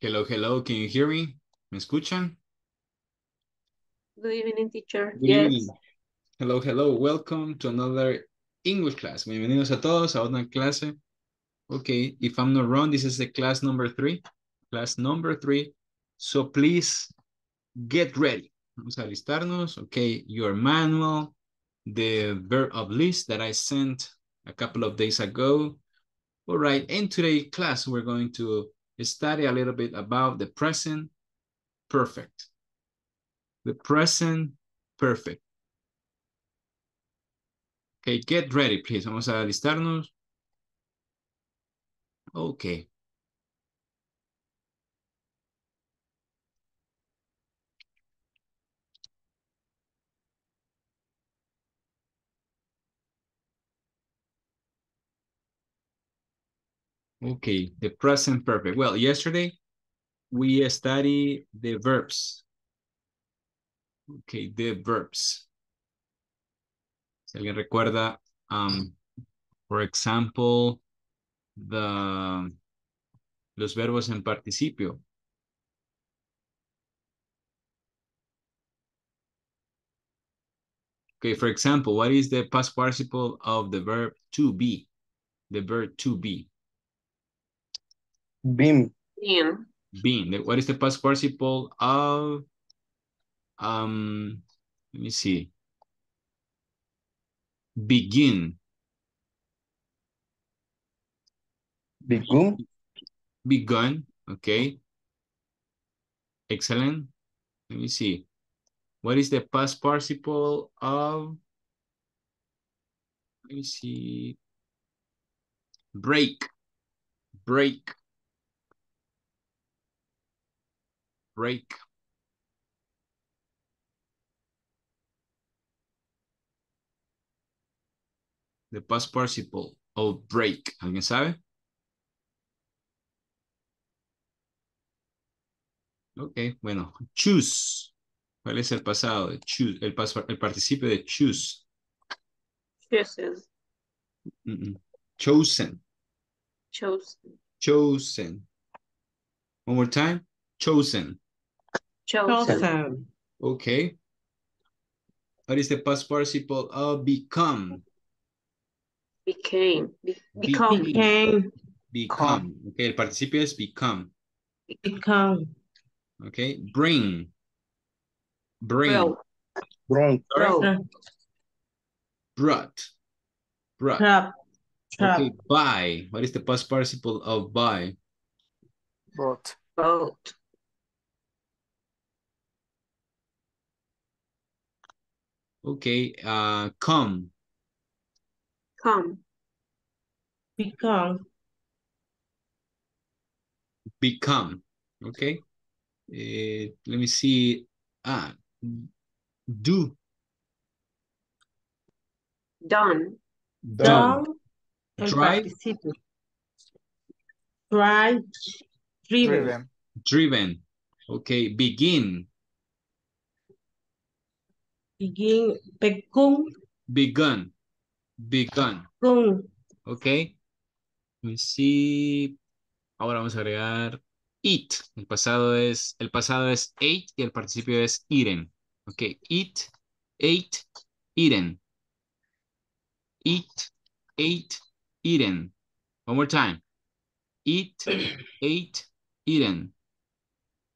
Hello, hello, can you hear me? ¿Me escuchan? Good evening, teacher. Good yes. evening. Hello, hello, welcome to another English class. Bienvenidos a todos a una clase. Okay, if I'm not wrong, this is the class number three. Class number three. So please get ready. Vamos a alistarnos. Okay, your manual, the verb of list that I sent a couple of days ago. All right, in today's class, we're going to study a little bit about the present perfect. The present perfect. Okay, get ready, please. Vamos a alistarnos. Okay. Okay, the present perfect. Well, yesterday we studied the verbs. Okay, the verbs. Si alguien recuerda, um, for example, the, los verbos en participio. Okay, for example, what is the past participle of the verb to be? The verb to be. Been. Bien. Been. What is the past participle of, um, let me see. Begin. Begun. Begun, okay. Excellent. Let me see. What is the past participle of, let me see. Break, break. Break. The past participle of break. ¿Alguien sabe? Ok, bueno, choose. ¿Cuál es el pasado de choose? El, pas- el participio de choose. Chooses. Mm, mm. Chosen, Chosen. chosen. One more time. Chosen. Chosen. Okay. What is the past participle of uh, become? Became. Be- become. Became. Become. Okay, el participio es become. Become. Okay, bring. Bring. Bro. Bron. Bro. Brought. Brought. Trap. Okay, buy. What is the past participle of buy? Bought. Boat. Okay, uh, come. Come. Become, become. Okay. Eh, let me see. Ah, do. Done. done, el Drive. participio. Drive, driven, Driven. Okay. Begin. Begin, begun, Begun. Begun. gun, Okay. Let me see. Ahora vamos a agregar eat. El pasado es, el pasado es ate y el participio es eaten. Okay. Eat, ate, eaten. Eat, ate, eaten. One more time. Eat, ate, eaten.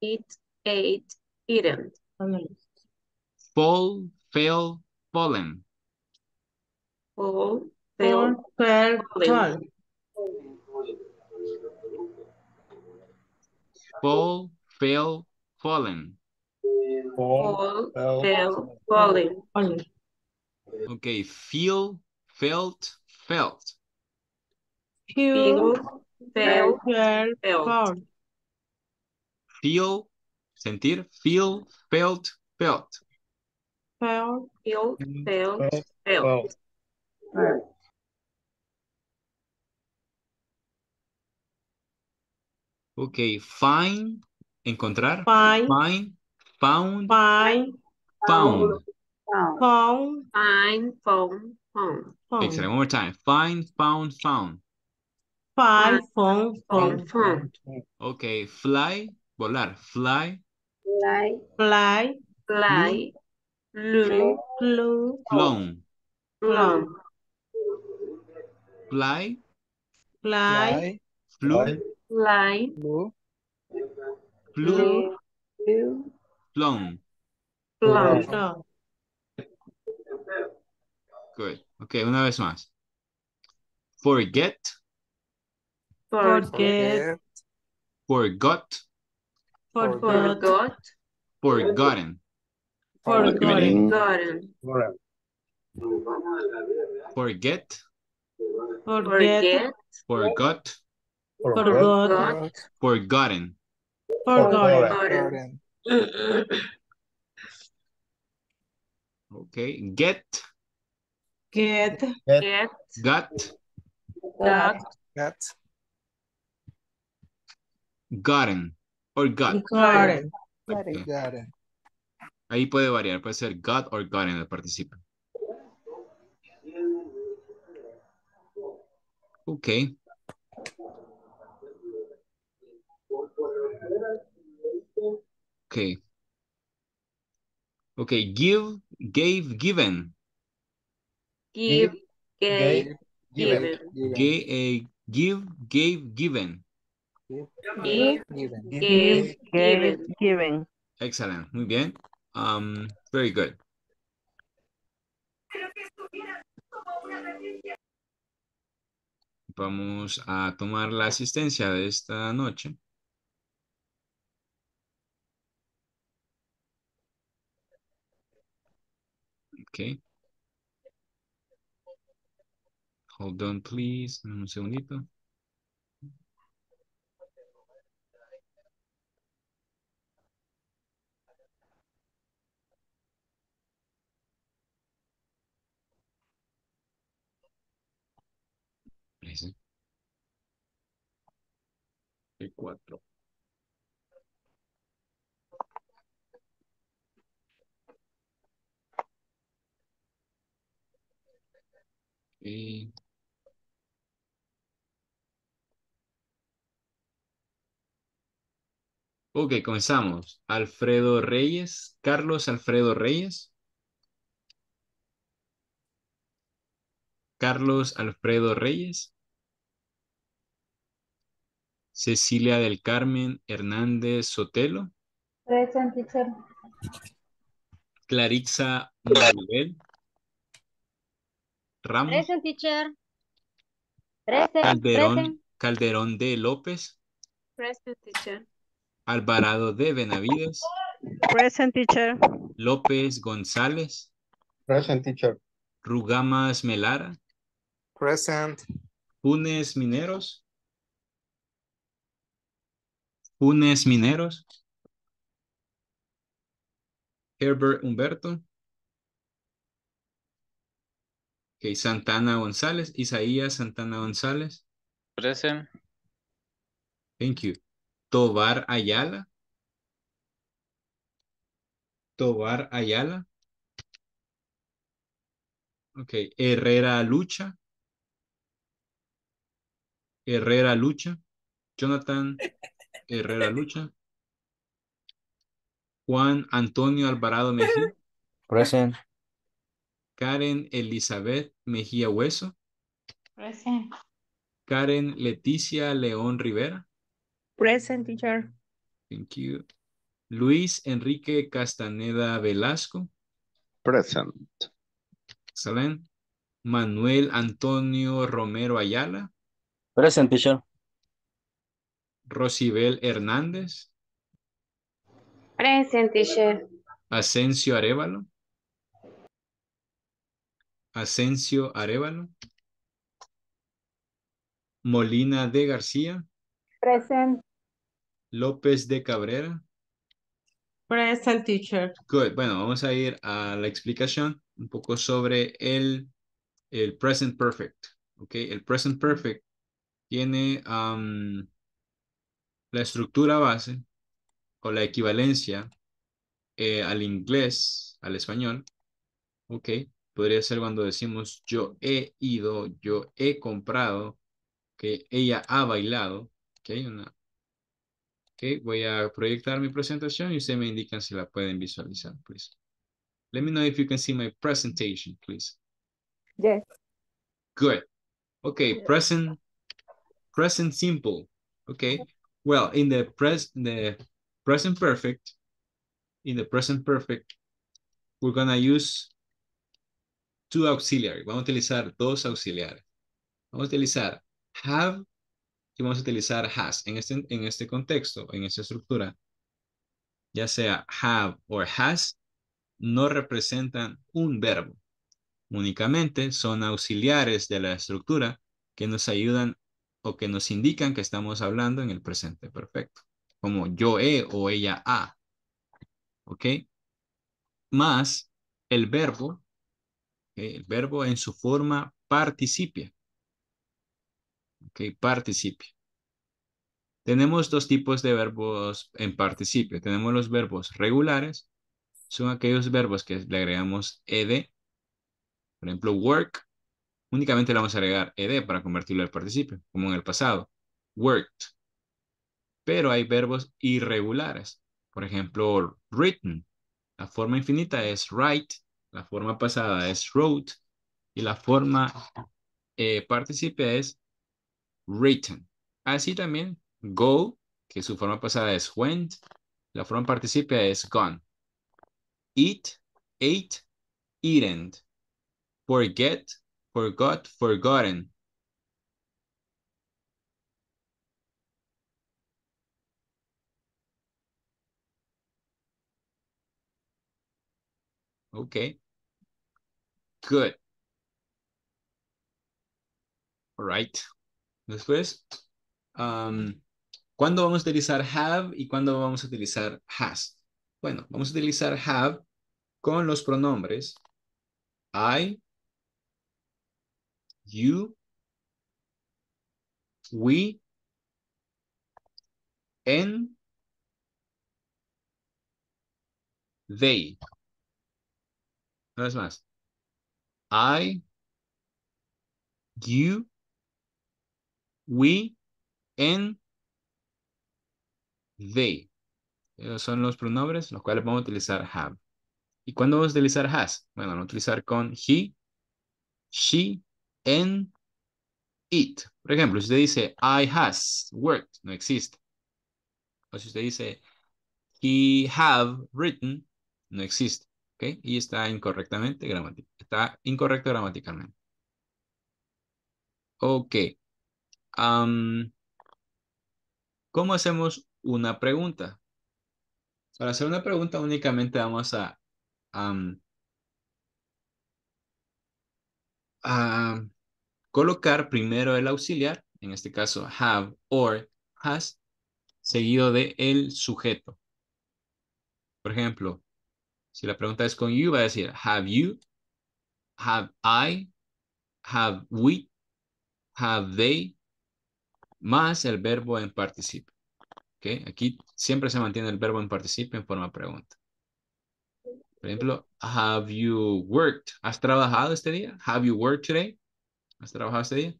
Eat. Ate. Eaten. Fall, fell, fallen. Fall. fall, Fell. fell, fallen. fall, Fall, fell, fallen. Fall. Falling. fallen, Okay. Feel, felt, felt. feel, Fell. Fell. fell, felt. fall, Feel, sentir, feel, felt, felt. Fell. Fell. Okay. Find, encontrar. find, Find, found, find, found. found, Find. Phone. found. Excellent. One more time. Find, found, found. Five, phone, phone. phone, Ok, fly, volar. Fly, fly, Fly, fly, flown. flown, Fly, fly, flew, fly, Blue. go. Good. Ok, una vez más. Forget, Forget, forgot, forgot, forgot, forgotten. Forgotten, forgotten, Forget, forget, forget, forgot, forgot, forgotten. forgotten. forgotten, Ok, get, Get, get, got, got, Got. gotten, or got. gotten. Ok. Ahí puede variar, puede ser got or gotten el participo. Ok. Ok. Ok, give, gave, given. give, gave, Given. eh, give, gave, given. give, Given. gave, given, given. Excellent, muy bien. Um, very good. Vamos a tomar la asistencia de esta noche. Ok. Hold on, please. Un segundito. Please. El cuatro. Ok. Ok, comenzamos. Alfredo Reyes, Carlos Alfredo Reyes. Carlos Alfredo Reyes. Cecilia del Carmen Hernández Sotelo. Present teacher. Claritza Maribel Ramos. Present teacher. Present. Calderón, Present. Calderón de López. present teacher, Alvarado de Benavides. Present teacher. López González. Present teacher. Rugamas Melara. Present. Funes Mineros. Funes Mineros. Herbert Humberto. Ok, Santana González. Isaías Santana González. Present. Thank you. Tobar Ayala. Tobar Ayala. Ok. Herrera Lucha. Herrera Lucha. Jonathan Herrera Lucha. Juan Antonio Alvarado Mejía. Present. Karen Elizabeth Mejía Hueso. Present. Karen Leticia León Rivera. Present teacher. Thank you. Luis Enrique Castaneda Velasco. Present. Excelente. Manuel Antonio Romero Ayala. Present teacher. Rosibel Hernández. Present teacher. Asensio Arevalo. Asensio Arevalo. Molina de García. Present. López de Cabrera. Present teacher. Good. Bueno, vamos a ir a la explicación un poco sobre el, el present perfect. Ok, el present perfect tiene la estructura base o la equivalencia eh, al inglés, al español. Ok, podría ser cuando decimos yo he ido, yo he comprado, que ella ha bailado. Ok, una. Ok, voy a proyectar mi presentación y ustedes me indican si la pueden visualizar, please. Let me know if you can see my presentation, please. Yes. Good. Okay, present, present simple. Okay. Well, in the pres the present perfect, in the present perfect, we're gonna use two auxiliary. Vamos a utilizar dos auxiliares. Vamos a utilizar have y vamos a utilizar has. En este, en este contexto, en esta estructura, ya sea have o has, no representan un verbo. Únicamente son auxiliares de la estructura que nos ayudan o que nos indican que estamos hablando en el presente perfecto. Como yo he o ella ha. ¿Ok? Más el verbo, el verbo en su forma participia. ¿Ok? Participio. Tenemos dos tipos de verbos en participio. Tenemos los verbos regulares. Son aquellos verbos que le agregamos ed. Por ejemplo, work. Únicamente le vamos a agregar ed para convertirlo al participio, como en el pasado. Worked. Pero hay verbos irregulares. Por ejemplo, written. La forma infinita es write. La forma pasada es wrote. Y la forma eh, participio es written. Así también, go, que su forma pasada es went, la forma participia es gone. Eat, ate, eaten. Forget, forgot, forgotten. Okay. Good. All right. Después, um, ¿cuándo vamos a utilizar have y cuándo vamos a utilizar has? Bueno, vamos a utilizar have con los pronombres I, you, we, and they. Una vez más. I, you, we, and they. Esos son los pronombres los cuales vamos a utilizar have. ¿Y cuándo vamos a utilizar has? Bueno, vamos a utilizar con he, she, and it. Por ejemplo, si usted dice I has worked, no existe. O si usted dice he have written, no existe. ¿Ok? Y está incorrectamente gramática. Está incorrecto gramaticalmente. Ok. ¿Cómo hacemos una pregunta? Para hacer una pregunta únicamente vamos a, a colocar primero el auxiliar, en este caso have or has, seguido de el sujeto. Por ejemplo, si la pregunta es con you, va a decir have you, have I, have we, have they, más el verbo en participio. ¿Ok? Aquí siempre se mantiene el verbo en participio en forma de pregunta. Por ejemplo, have you worked? ¿Has trabajado este día? Have you worked today? ¿Has trabajado este día?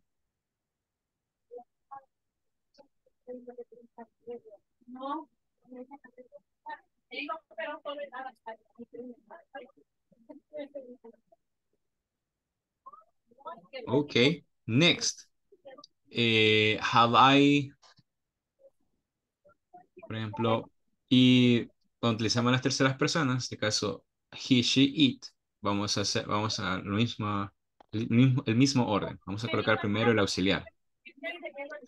No. Okay, next. Eh, have I, por ejemplo, y cuando utilizamos las terceras personas, en este caso, he, she, it, vamos a hacer, vamos a lo mismo, el mismo, el mismo orden. Vamos a colocar primero el auxiliar.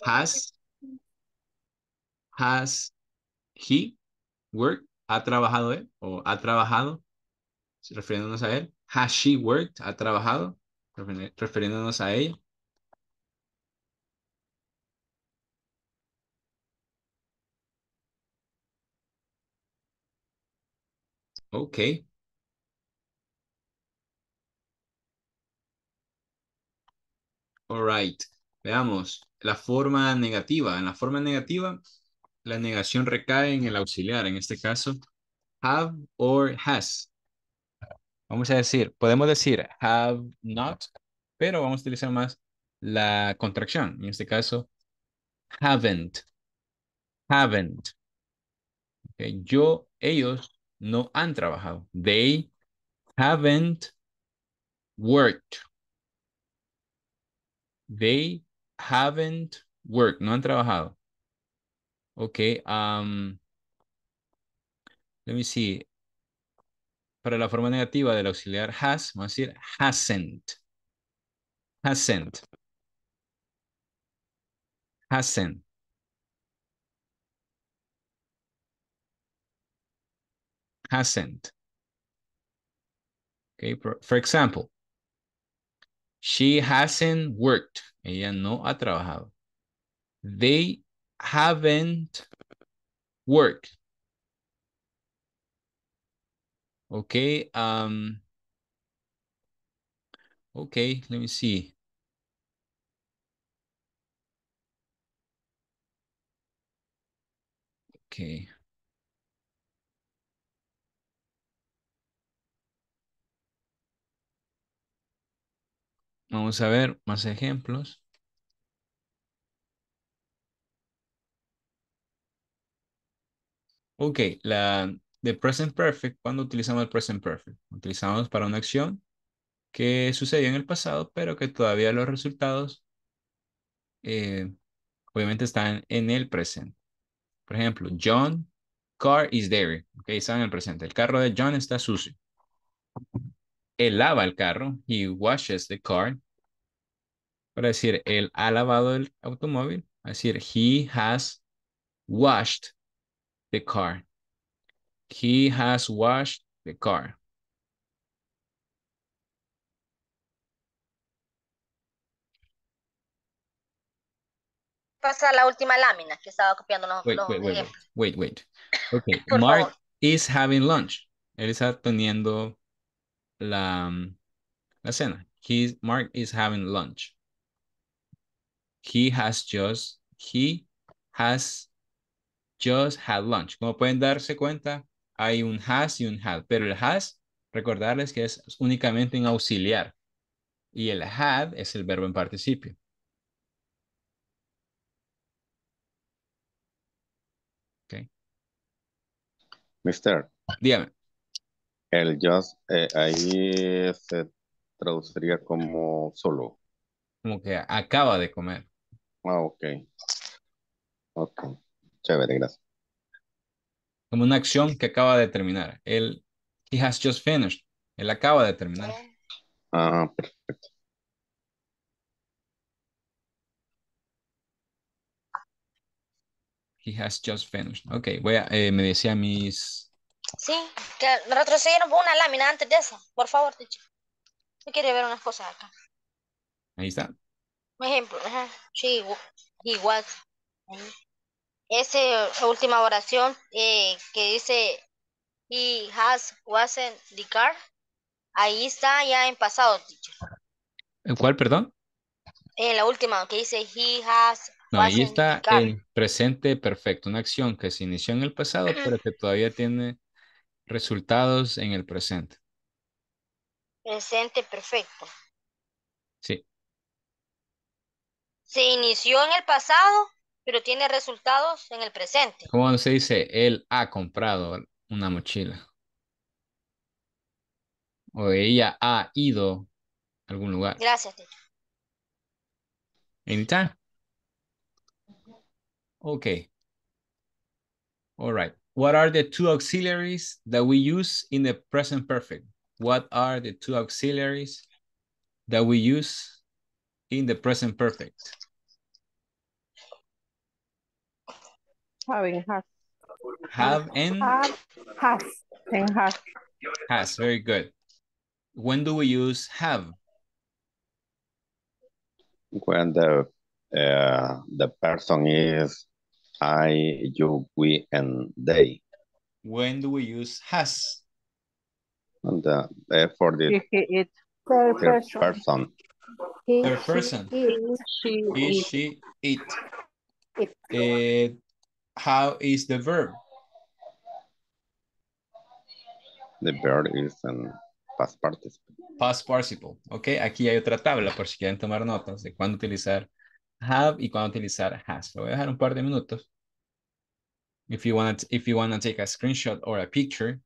Has, has he worked, ha trabajado él o ha trabajado, refiriéndonos a él. Has she worked, ha trabajado, refiriéndonos a ella. Ok. All right. Veamos la forma negativa. En la forma negativa, la negación recae en el auxiliar. En este caso, have or has. Vamos a decir, podemos decir have not, pero vamos a utilizar más la contracción. En este caso, haven't. Haven't. Yo, ellos no han trabajado. They haven't worked. They haven't worked. No han trabajado. Ok. Um, let me see. Para la forma negativa del auxiliar has, vamos a decir hasn't. Hasn't. Hasn't. Hasn't. Okay, for, for example, she hasn't worked. Ella no ha trabajado. They haven't worked. Okay, um, okay, let me see. Okay. Vamos a ver más ejemplos. Ok, la de present perfect, cuando utilizamos el present perfect? Utilizamos para una acción que sucedió en el pasado, pero que todavía los resultados eh, obviamente están en el presente. Por ejemplo, John car is dirty. Ok, está en el presente. El carro de John está sucio. Él lava el carro. He washes the car. Para decir, él ha lavado el automóvil. Es decir, he has washed the car. He has washed the car. Pasa la última lámina que estaba copiando los, Wait, los wait, wait, wait. Okay, Mark favor. is having lunch. Él está teniendo la, mm, la cena. He, Mark is having lunch. He has just, he has just had lunch. Como pueden darse cuenta, hay un has y un had, pero el has, recordarles que es únicamente un auxiliar. Y el had es el verbo en participio. Okay. Mister, Dígame. el just eh, ahí se traduciría como solo. Como que acaba de comer. Ah, ok. Ok. Chévere, gracias. Como una acción que acaba de terminar. Él, he has just finished. Él acaba de terminar. Ah, perfecto. He has just finished. Ok, voy a, eh, me decía mis... Sí, que retrocedieron por una lámina antes de eso. Por favor, teacher. Yo quería ver unas cosas acá. Ahí está. Un ejemplo. Ajá. She, he was. Esa última oración eh, que dice he has wasn't the car. Ahí está ya en pasado, teacher. ¿El cuál, perdón? En la última que dice he has No, ahí está el presente perfecto. Una acción que se inició en el pasado, pero que todavía tiene resultados en el presente. Presente perfecto. Sí. Se inició en el pasado, pero tiene resultados en el presente. ¿Cómo se dice? Él ha comprado una mochila. O ella ha ido a algún lugar. Gracias, teacher. Anytime. Okay. All right. What are the two auxiliaries that we use in the present perfect? What are the two auxiliaries that we use in the present perfect? Having has. Have and Have, has, and has. has. Very good. When do we use have? When the uh, the person is I, you, we, and they. When do we use has? And uh, for the He, he, it. third person. Third person. She, He, it. she, it. It. Uh, how is the verb? The verb is in past participle. past participle. Ok, aquí hay otra tabla por si quieren tomar notas de cuándo utilizar have y cuándo utilizar has. Lo voy a dejar un par de minutos. If you want to, if you want to take a screenshot or a picture.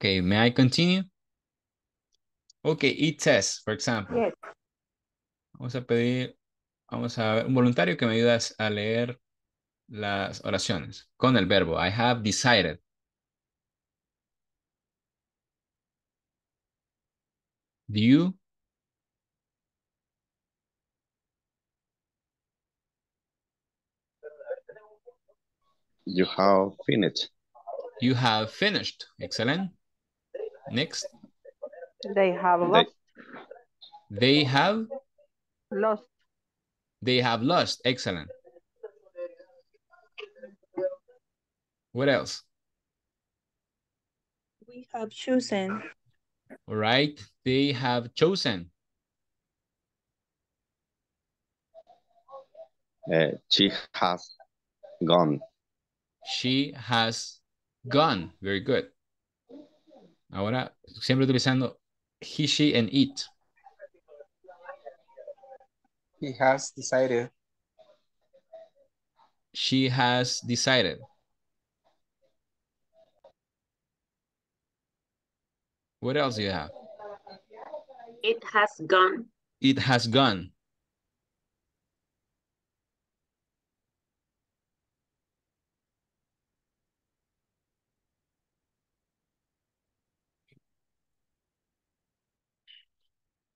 Okay, may I continue? Okay, it says, for example. Yes. Vamos a pedir, vamos a ver, un voluntario que me ayude a leer las oraciones con el verbo. I have decided. Do you? You have finished. You have finished. Excellent. Next. They have They, lost. They have, Lost. they have lost. Excellent. What else? We have chosen. All right. They have chosen. uh, she has gone. She has gone. Very good. Ahora, siempre utilizando he, she, and it. He has decided. She has decided. What else do you have? It has gone. It has gone.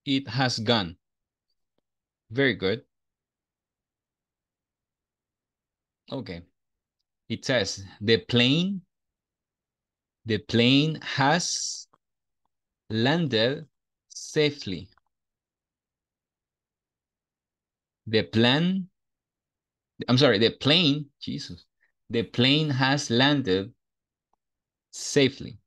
It has gone. Very good. Okay. It says the plane, the plane has landed safely. The plan, I'm sorry, the plane, Jesus, the plane has landed safely.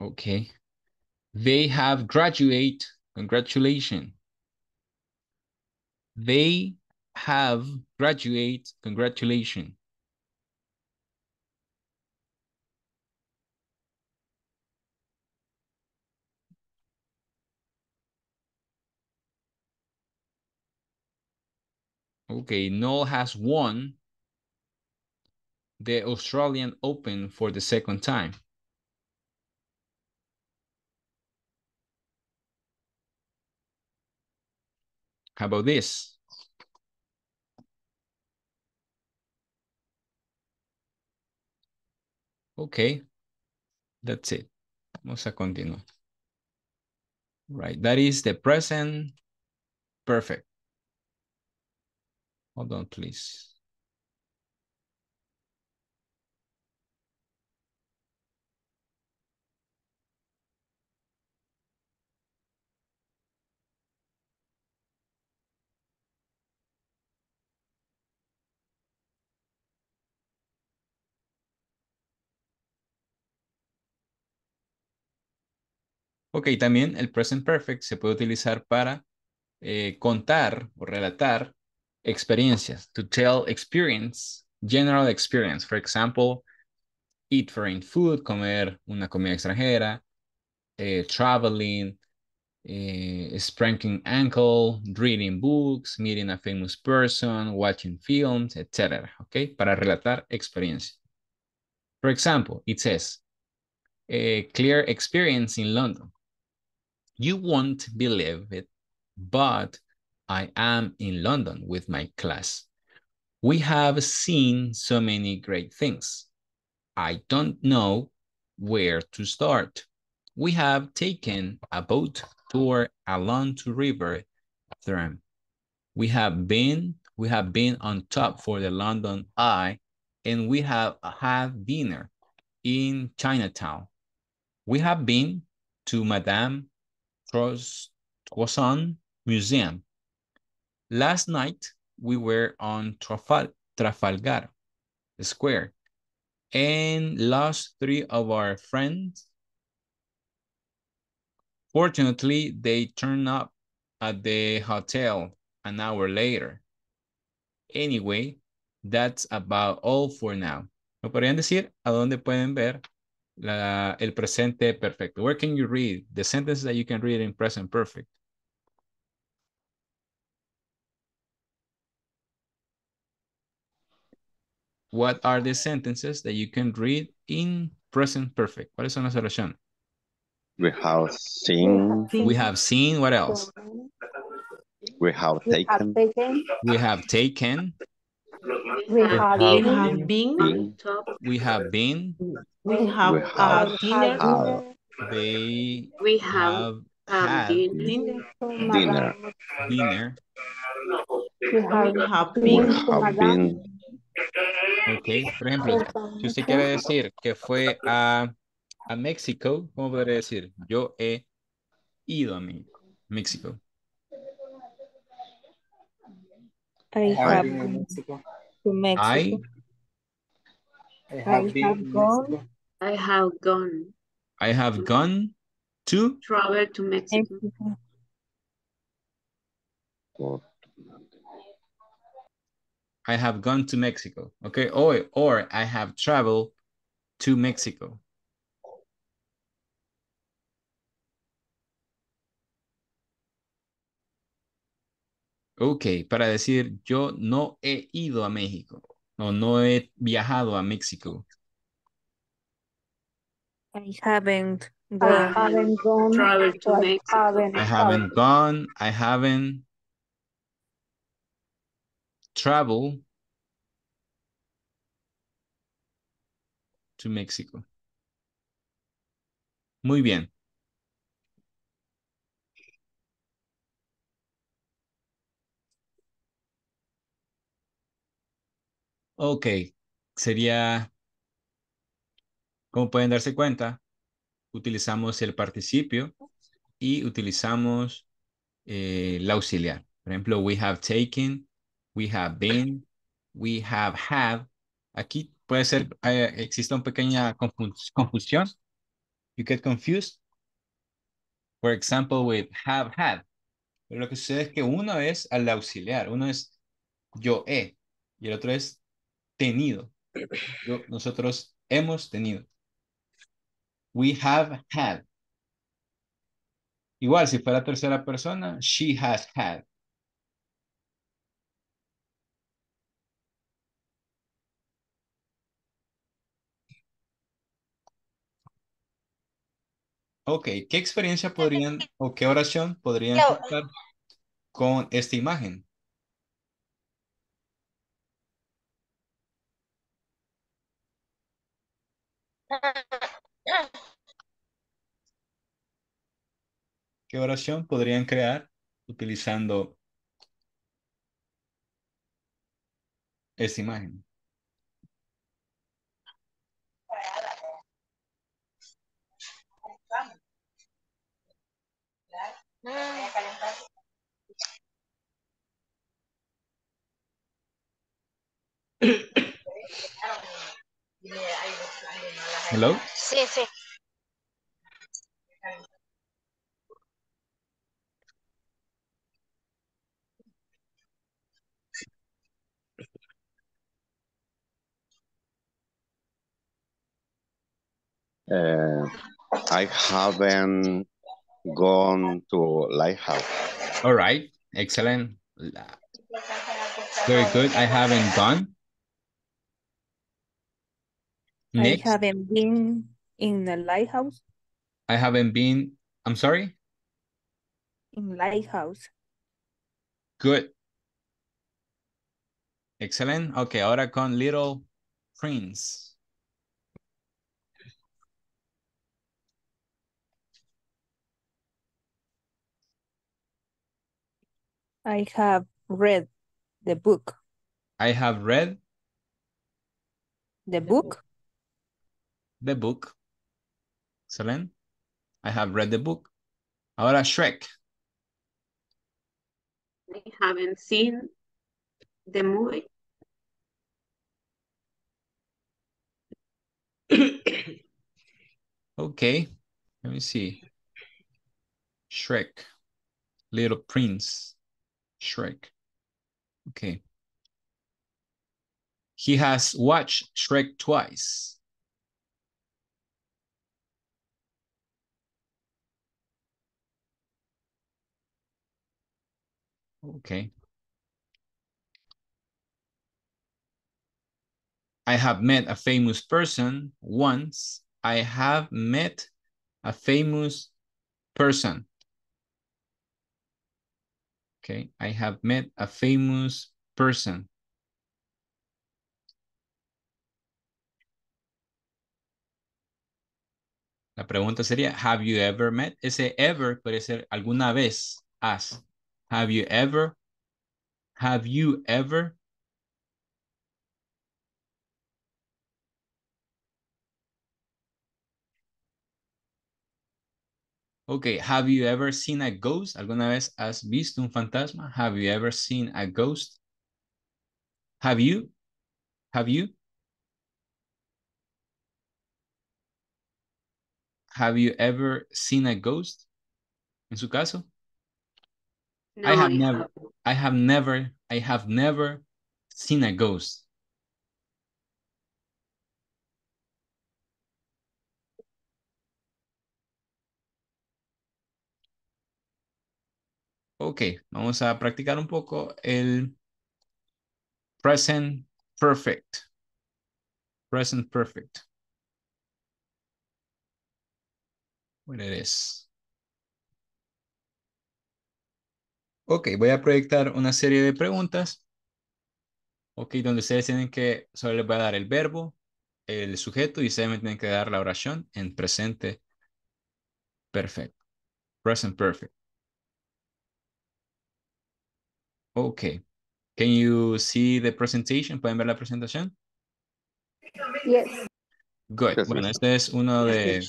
Okay. They have graduate. Congratulations. They have graduate. Congratulations. Okay, Noel has won the Australian Open for the second time. How about this? Okay, that's it. Vamos a continuar. Right, that is the present perfect. Hold on, please. Ok, también el present perfect se puede utilizar para eh, contar o relatar experiencias. To tell experience, general experience. For example, eat foreign food, comer una comida extranjera, eh, traveling, eh, ankle, reading books, meeting a famous person, watching films, etc. Ok, para relatar experiencia. For example, it says, a clear experience in London. You won't believe it, but I am in London with my class. We have seen so many great things. I don't know where to start. We have taken a boat tour along to River Thrame. We have been we have been on top for the London Eye and we have had dinner in Chinatown. We have been to Madame Tros- Museum. Last night, we were on Trafal Trafalgar Square and lost three of our friends. Fortunately, they turned up at the hotel an hour later. Anyway, that's about all for now. ¿Me podrían decir a dónde pueden ver la, el presente perfecto? Where can you read the sentences that you can read in present perfect? What are the sentences that you can read in present perfect? ¿Cuáles son las oraciones? We have seen, We have seen, what else? we have We have taken, taken, We have taken, we We have have have been, been, top, we have been, we have We a dinner, they we have have dinner, dinner, dinner. We we have have We been, have been, Ok, por ejemplo, si usted quiere decir que fue a, a México, ¿cómo podría decir? Yo he ido a Mé- México. I I have have been in Mexico. to Mexico. I, I have been have gone. Mexico. I have gone, I have gone to, travel to Mexico. Mexico. I have gone to Mexico. Okay, or, or I have traveled to Mexico. Ok, para decir yo no he ido a México o no he viajado a México. I haven't I gone. to Mexico. haven't I haven't gone, I haven't traveled to Mexico. Muy bien. Ok, sería, como pueden darse cuenta, utilizamos el participio y utilizamos eh, el auxiliar. Por ejemplo, we have taken, we have been, we have had. Aquí puede ser, eh, existe una pequeña confus- confusión. You get confused. For example, with have had. Pero lo que sucede es que uno es al auxiliar, uno es yo he y el otro es tenido. Yo- nosotros hemos tenido. We have had. Igual, si fuera tercera persona, she has had. Ok, ¿qué experiencia podrían o qué oración podrían empezar con esta imagen? ¿Qué oración podrían crear utilizando esta imagen? Hello? Sí, sí. uh, I haven't gone to lighthouse. All right, excellent. Very good. I haven't gone. Next, I haven't been in the lighthouse. I haven't been, I'm sorry? In lighthouse. Good. Excellent. Ok, ahora con Little Prince. I have read the book. I have read The book. The book. Excellent. I have read the book. Ahora Shrek. I haven't seen the movie. Okay, let me see. Shrek, Little Prince, Shrek. Okay. He has watched Shrek twice. Okay. I have met a famous person once. I have met a famous person. Okay, I have met a famous person. La pregunta sería, have you ever met? Ese ever puede ser alguna vez, has. Have you ever? Have you ever? Okay, have you ever seen a ghost? ¿Alguna vez has visto un fantasma? Have you ever seen a ghost? Have you? Have you? Have you ever seen a ghost? En su caso? No, I have never. I have never, I have never seen a ghost. Ok, vamos a practicar un poco el present perfect. Present perfect. What it is. Ok, voy a proyectar una serie de preguntas. Ok, donde ustedes tienen que, solo les voy a dar el verbo, el sujeto y ustedes me tienen que dar la oración en presente perfecto. Present perfect. Ok. Can you see the presentation? ¿Pueden ver la presentación? Yes. Good. Yes, Bueno, yes. este es uno de...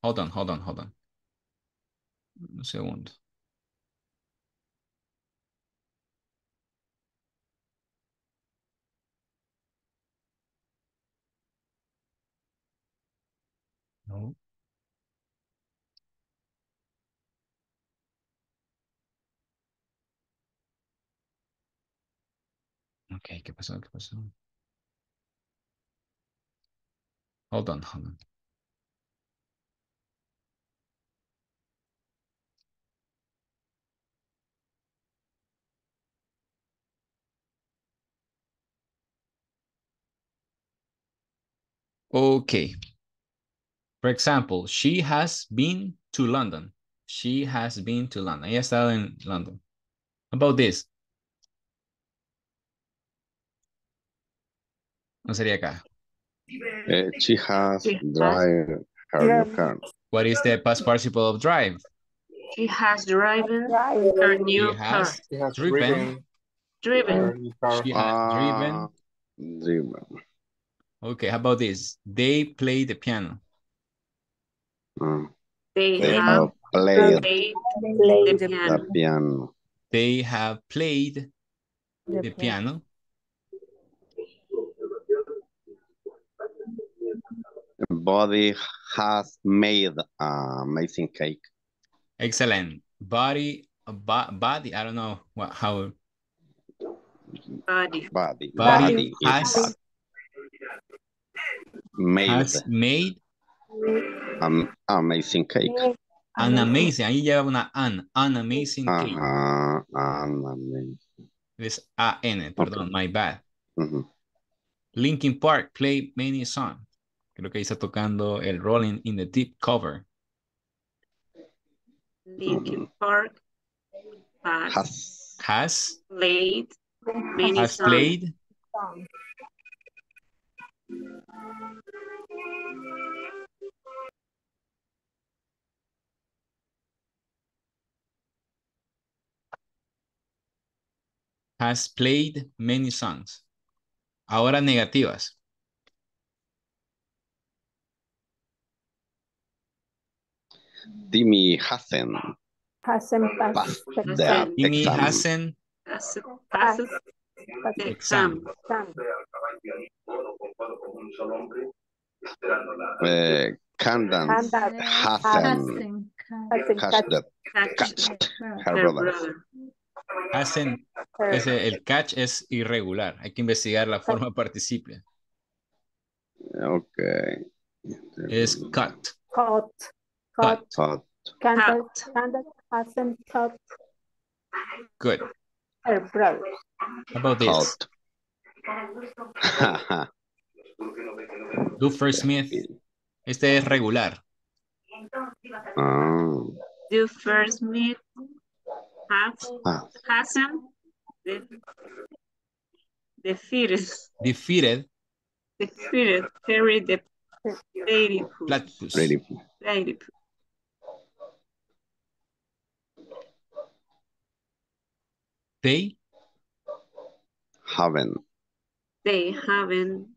Hold on, hold on, hold on. Un segundo. No. Ok, ¿qué pasó? ¿Qué pasó? Hold on, hold on. Okay. For example, she has been to London. She has been to London. Ella ha estado en London. How about this? No sería acá. Eh, she has She has- drive her new car. What is the past participle of drive? She has driven her new car. She has driven. driven her Driven. new car. She has driven. Ah, driven. Okay, how about this? They play the piano. Ah, They they have have played played the the, piano. the piano. They have played the the piano. piano. Body has made an amazing cake. Excellent. Body, bo- body, I don't know what, how, Body. Body, Body body is has- Made has made an amazing cake. an amazing, ahí lleva una an, an amazing cake. Ajá, an amazing. Es A-N, perdón, my bad. Linkin Park play many songs. Creo que ahí está tocando el Rolling in the Deep cover. Linkin Park has Has Has, played many has songs. played, has played many songs. Ahora negativas. Hasn't passed passed the exam. passes the. Uh, her brother. Her ese, el catch es irregular. Hay que investigar la forma participio. Okay. Es cut. caught. Cut. Caught. Caught Candace, Candace hasn't caught Good. her brother. How about this? caught. Do first Smith. Este es regular. Ah, Do first meet has ah, hasn't the defeated Defeated defeated carry the platypus. platypus. ready. platypus. They Haven't. They haven't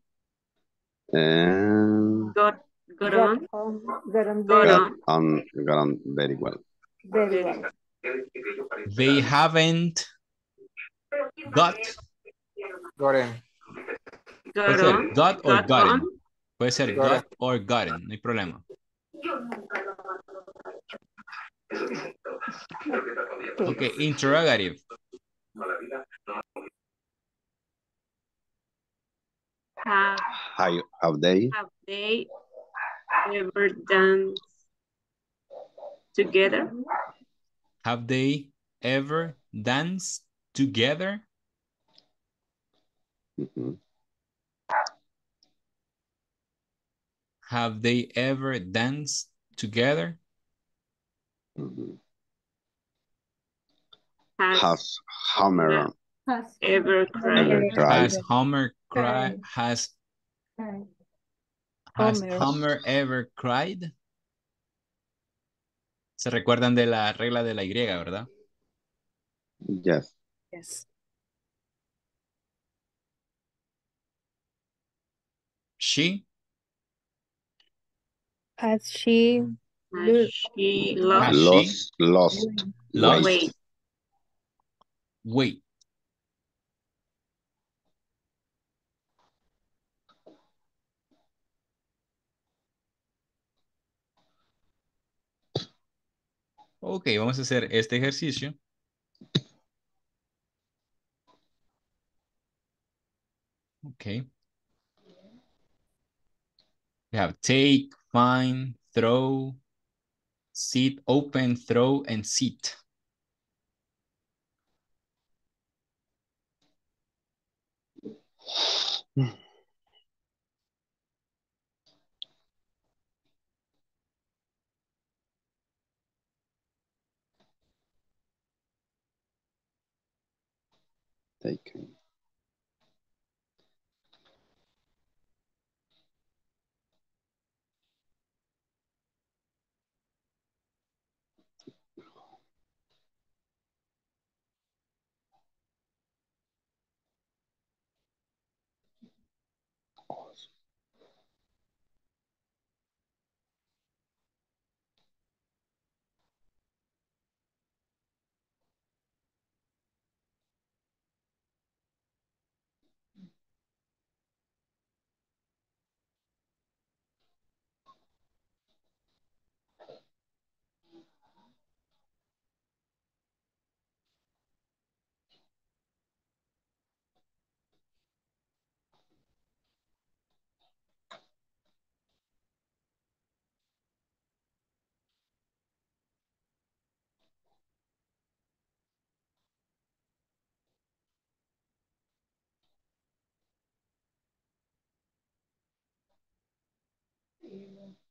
And got got Got on on, got on got very, got on on, got on very well. very well. They haven't got. Gotten. got Puede ser got or got gotten. on Puede ser Got got or gotten. No hay problema. Okay, interrogative. have Have, have they? have they ever danced together? Have they ever danced together? Mhm. Have they ever danced together? Mhm. Has, Has Hammer ever cried? ever cried? Has Homer cried? Has Has Homer. Homer ever cried? Se recuerdan de la regla de la Y, ¿verdad? Yes. Yes. She Has she Has she Has lost she Lost, lost, lost weight. Ok, vamos a hacer este ejercicio. Okay. We have take, find, throw, sit, open, throw, and sit. they can you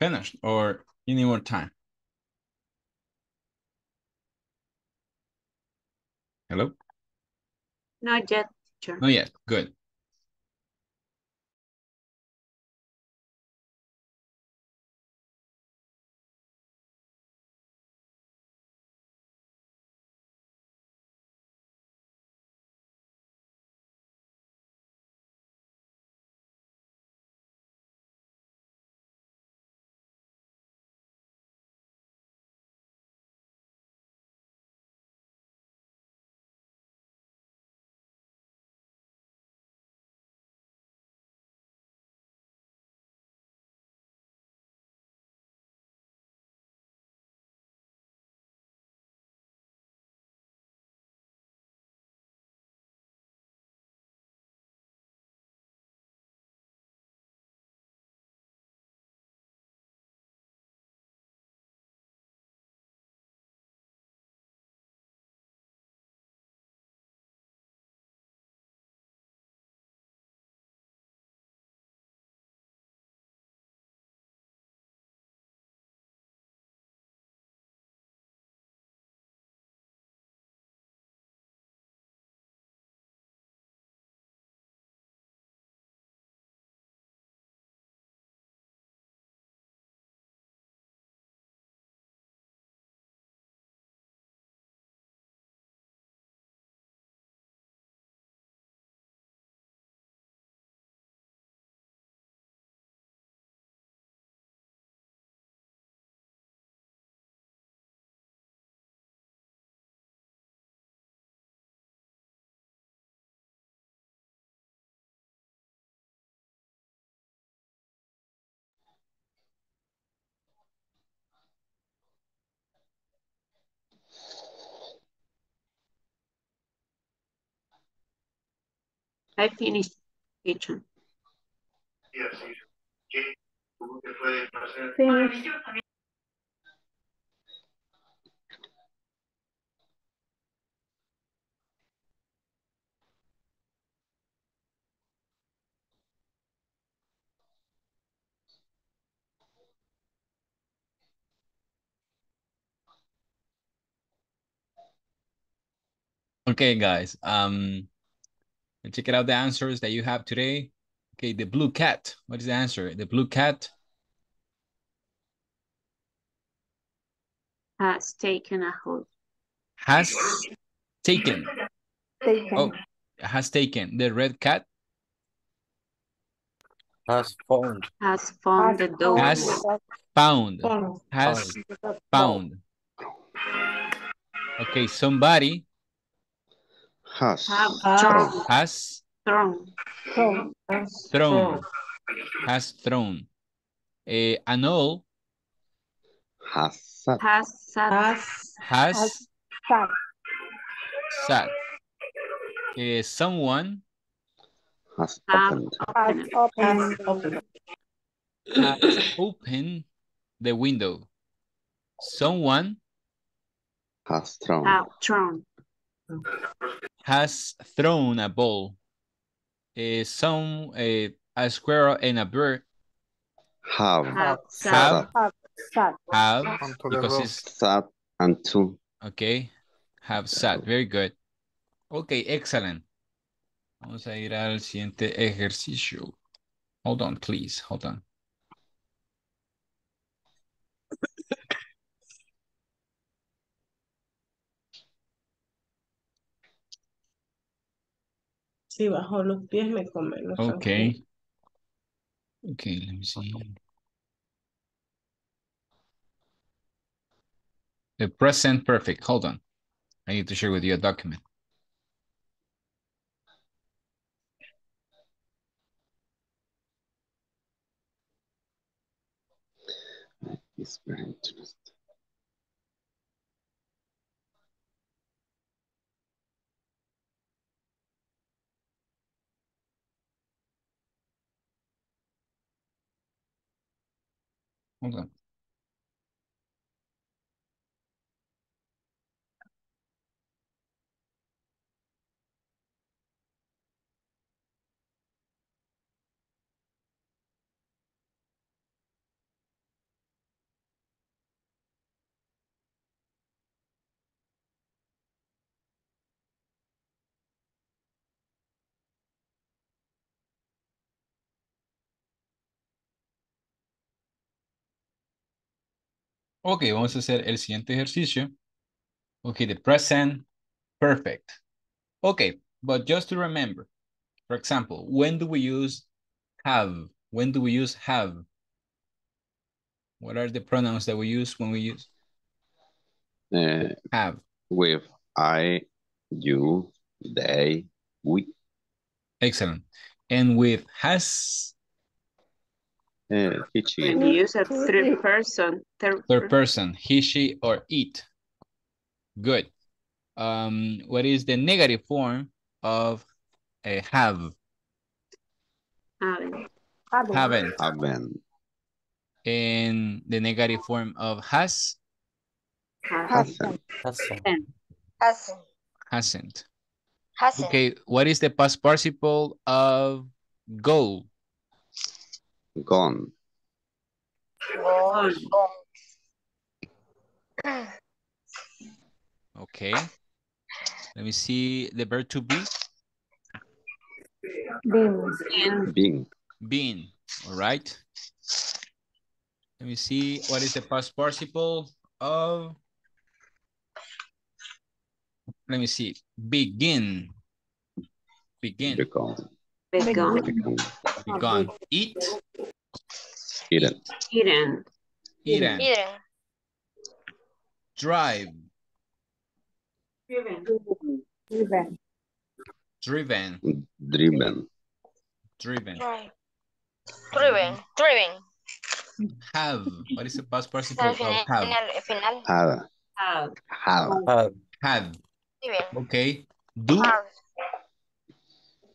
Finished or need more time? Hello? Not yet, teacher. Not yet. Good. I finished, teacher. Finish. Okay, guys. Um, check it out the answers that you have today. Okay, the blue cat. What is the answer? The blue cat Has taken a hold. has taken. Taken. Oh, has taken. The red cat Has found. Has found the door. Has found. Found. Has found. Okay, somebody Has. Have thrown. has Thrown. Thrown. thrown. Has thrown. Eh, annul Has sat. Has sat. Has has Sat. sat. Eh, someone Has Have opened. Has opened. opened. has opened. has opened the window. Someone Has thrown. Has thrown. Has thrown a ball. Eh, some eh, a squirrel and a bird Have. Have sat. have Have have because it's Sat and two. okay. Have sat. Very good. Okay, excellent. Vamos a ir al siguiente ejercicio. Hold on, please. Hold on. Si bajo los pies me come. no sé. Okay. Okay, let me see. The present perfect. Hold on. I need to share with you a document. It's very interesting. Oldu. Ok, vamos a hacer el siguiente ejercicio. Ok, the present perfect. Okay, but just to remember, for example, when do we use have? When do we use have? What are the pronouns that we use when we use Uh, have? with I, you, they, we. Excellent. And with has, Uh, he, she. When you use a third person, third, third person, he, she, or it. Good. Um, what is the negative form of a have? haven't. Haven't. Haven't. Haven't. And the negative form of has? Hasn't. Hasn't. Hasn't. Hasn't. Hasn't. Okay, what is the past participle of go? Gone. Gone. Gone. Okay. Let me see the verb to be. Been. And Being. All right. Let me see what is the past participle of. Let me see. Begin. Begin. Begun. Begun, Begun. Begun. Eat. Eaten. eaten, Eaten. Eaten. Drive. driven, Driven. Driven. Driven. Driven. Drive. Driven. Driven. Have. What is the past participle Al of final. have? Al final. Had. have, Had. Have. Had. Driven. Okay. Do. Have.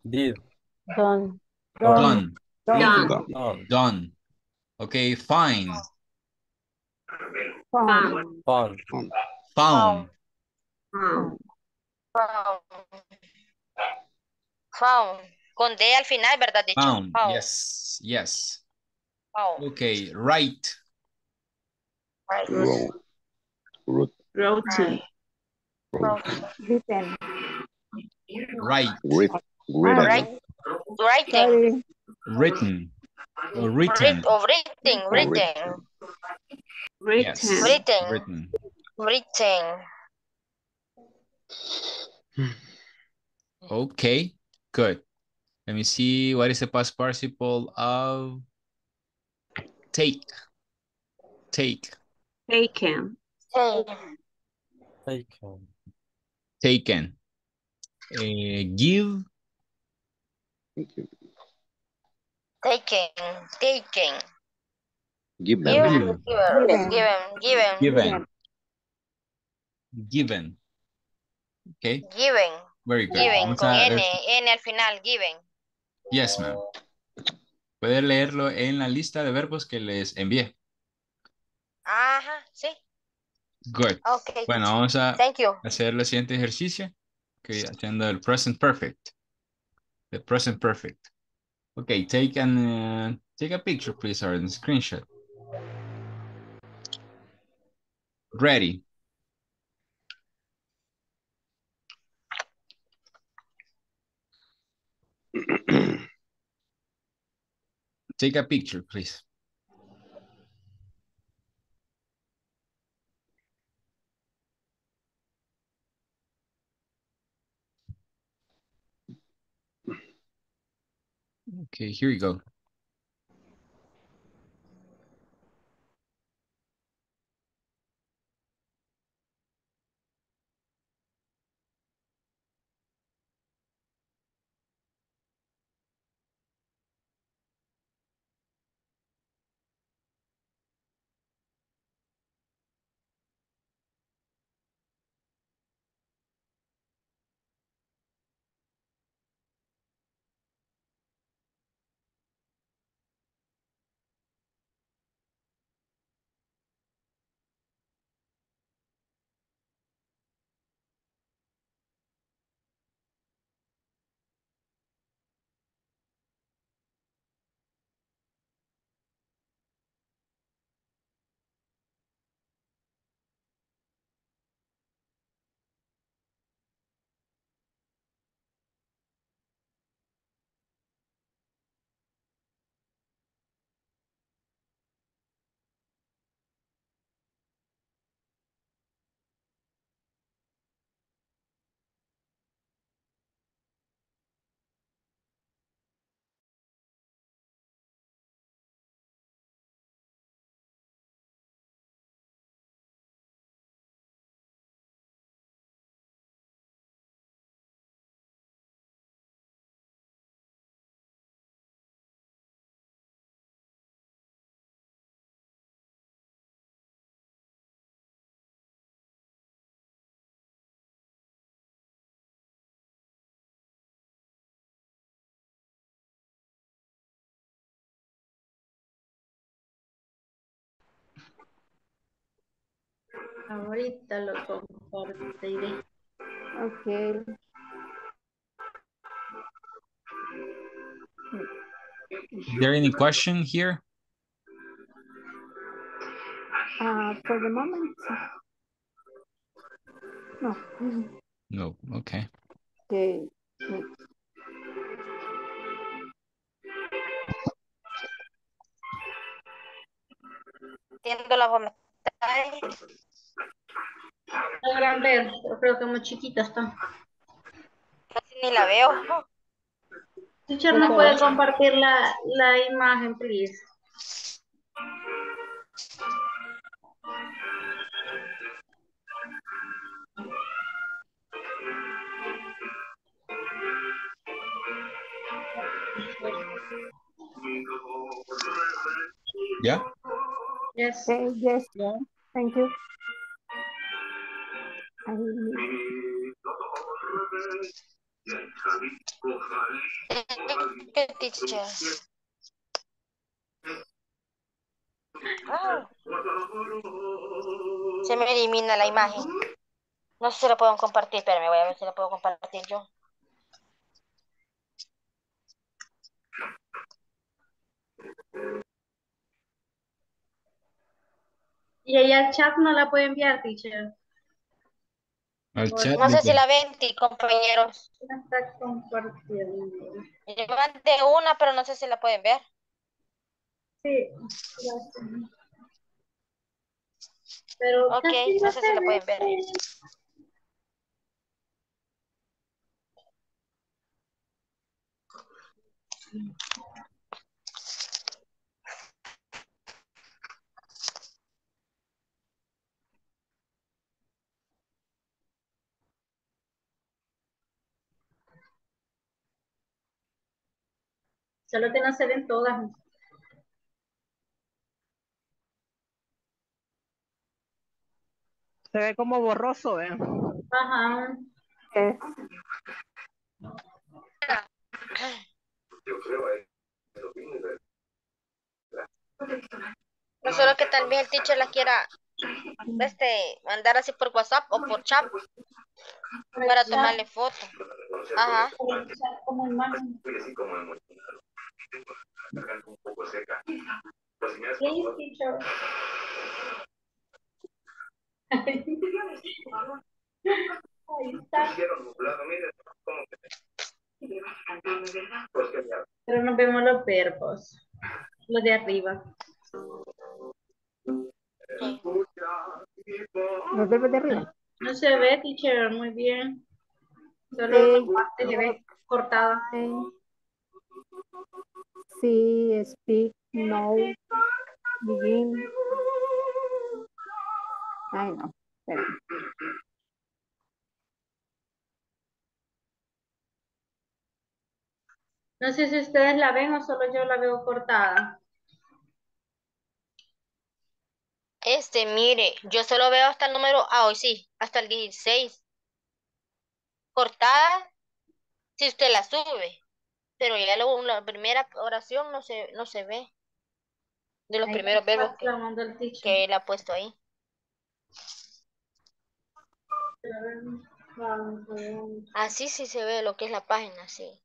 Did. Done. Done. done, Done. Okay. Fine. Found. found, Found. Found. Con D al final, ¿verdad? Dicho. Found. Found. Yes. Yes. Found. Okay. Right. Right. Wrote. Written. Right. Written. Right. Writing. Sorry. Written. Or Read, written. or reading. Reading. Yes. written, Written. Written. Reading. Okay. Good. Let me see. What is the past participle of take? Take. taken, Take. Taken. Taken. Eh, give. Taken. Taken. Given. Given. Given. Given. Given. Given. Okay. Given. Very good. Given, con N, N al final, given. Yes, ma'am. Puede leerlo en la lista de verbos que les envié. Ajá, sí. Good. Okay. Bueno, vamos a hacer el siguiente ejercicio, okay, haciendo el present perfect. The present perfect. Okay, take an uh, take a picture, please, or a screenshot. Ready. Take a picture, please. Okay, here you go. Ahorita lo compartiré. Okay. Is there any question here? Uh, for the moment. No. No, okay. Okay. Entiendo la voluntad. Logran ver, pero creo que muy chiquita está. Casi ni la veo. Teacher, ¿no puede compartir la, la imagen, please? Yeah? Yes. Okay, yes, thank you. Se me elimina la imagen. No sé si la puedo compartir, espérame, voy a ver si la puedo compartir yo. Y ella al chat no la puede enviar, teacher. Al chat. No sé si la ven, compañeros. No está compartiendo. Yo mandé una, pero no sé si la pueden ver. Sí. Pero Ok, casi no sé si la pueden ver. Solo que no se ven todas. Se ve como borroso, ¿eh? Ajá. Yes. No solo que también el teacher la quiera este, mandar así por WhatsApp o por chat para tomarle foto. Ajá. Como imagen. Ahí está. Pero no vemos los verbos. Los de arriba. Los verbos de arriba. No se ve, teacher, muy bien. Solo Sí. parte ve cortada. Okay. See, speak, know, begin. Ay, no. Espera. No sé si ustedes la ven o solo yo la veo cortada. Este, mire, yo solo veo hasta el número, ah, hoy sí, hasta el 16. Cortada, si usted la sube. Pero ya luego la primera oración no se, no se ve. De los Ahí primeros verbos que, que él ha puesto ahí. Así sí se ve lo que es la página, sí.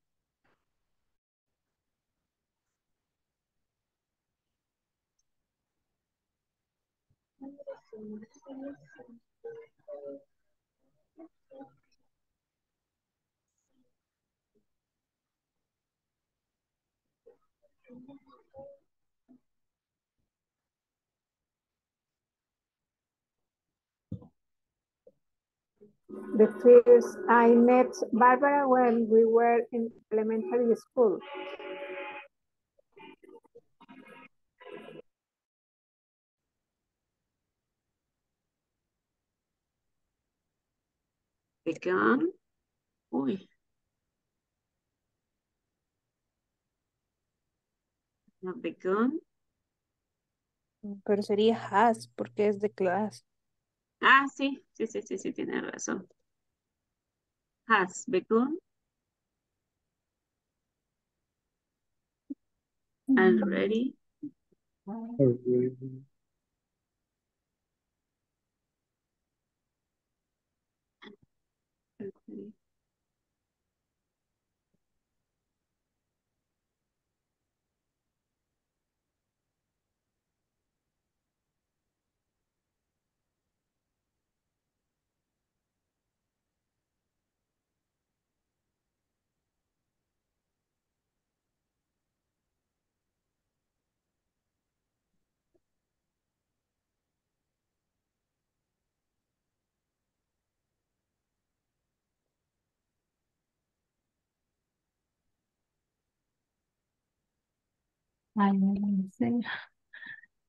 The first I met Barbara when we were in elementary school. Begun. Uy. No, begun. Pero sería has porque es de clase. Ah, sí, sí, sí, sí, sí, tiene razón. Has begun and mm-hmm. ready. Ay, no sé.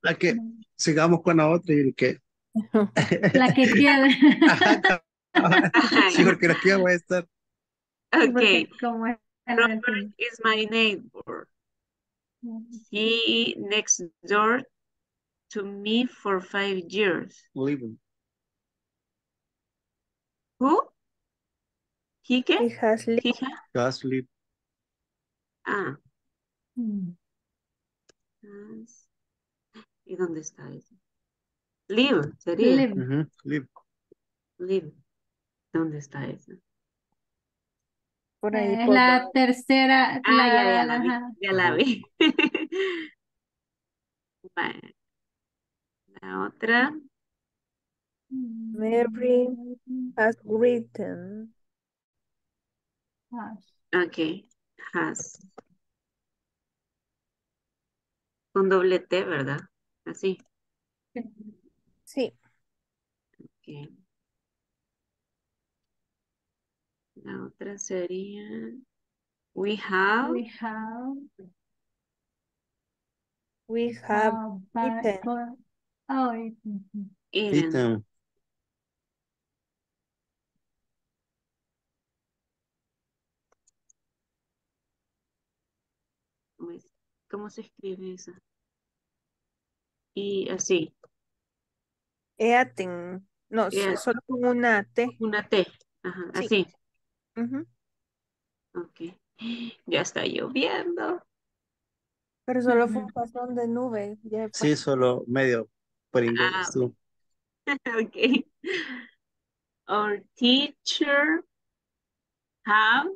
La que sigamos con la otra y el que. La que quede. Ajá, cabal. Sí, porque aquí voy a estar. Porque Okay. como es Robert is my neighbor. He next door to me for five years. Living. Who? He He qué? has lived He ha- Just live. Ah, Mm. Has- ¿Y dónde está eso? Live, sería. Live. Ujú, live. Live. ¿Dónde está eso? por ahí Es por la tercera, Ah, ya, la, ya la vi, ya la vi. Vale. La otra, Mary has written. Ah, ok, has. Con doble T, ¿verdad? Así. Sí. ok. La otra sería, we have We have We have uh, eaten. oh, eaten. eaten. Eaten. ¿Cómo es? ¿Cómo se escribe esa? Y así, Eaten. No, Eaten. solo con una T. una T. Ajá, Sí. así. Ujú. Ok. Ya está lloviendo. Pero solo fue un pasón de nube. Ya Sí, solo medio pringue Ah, estuvo. ok. Our teacher have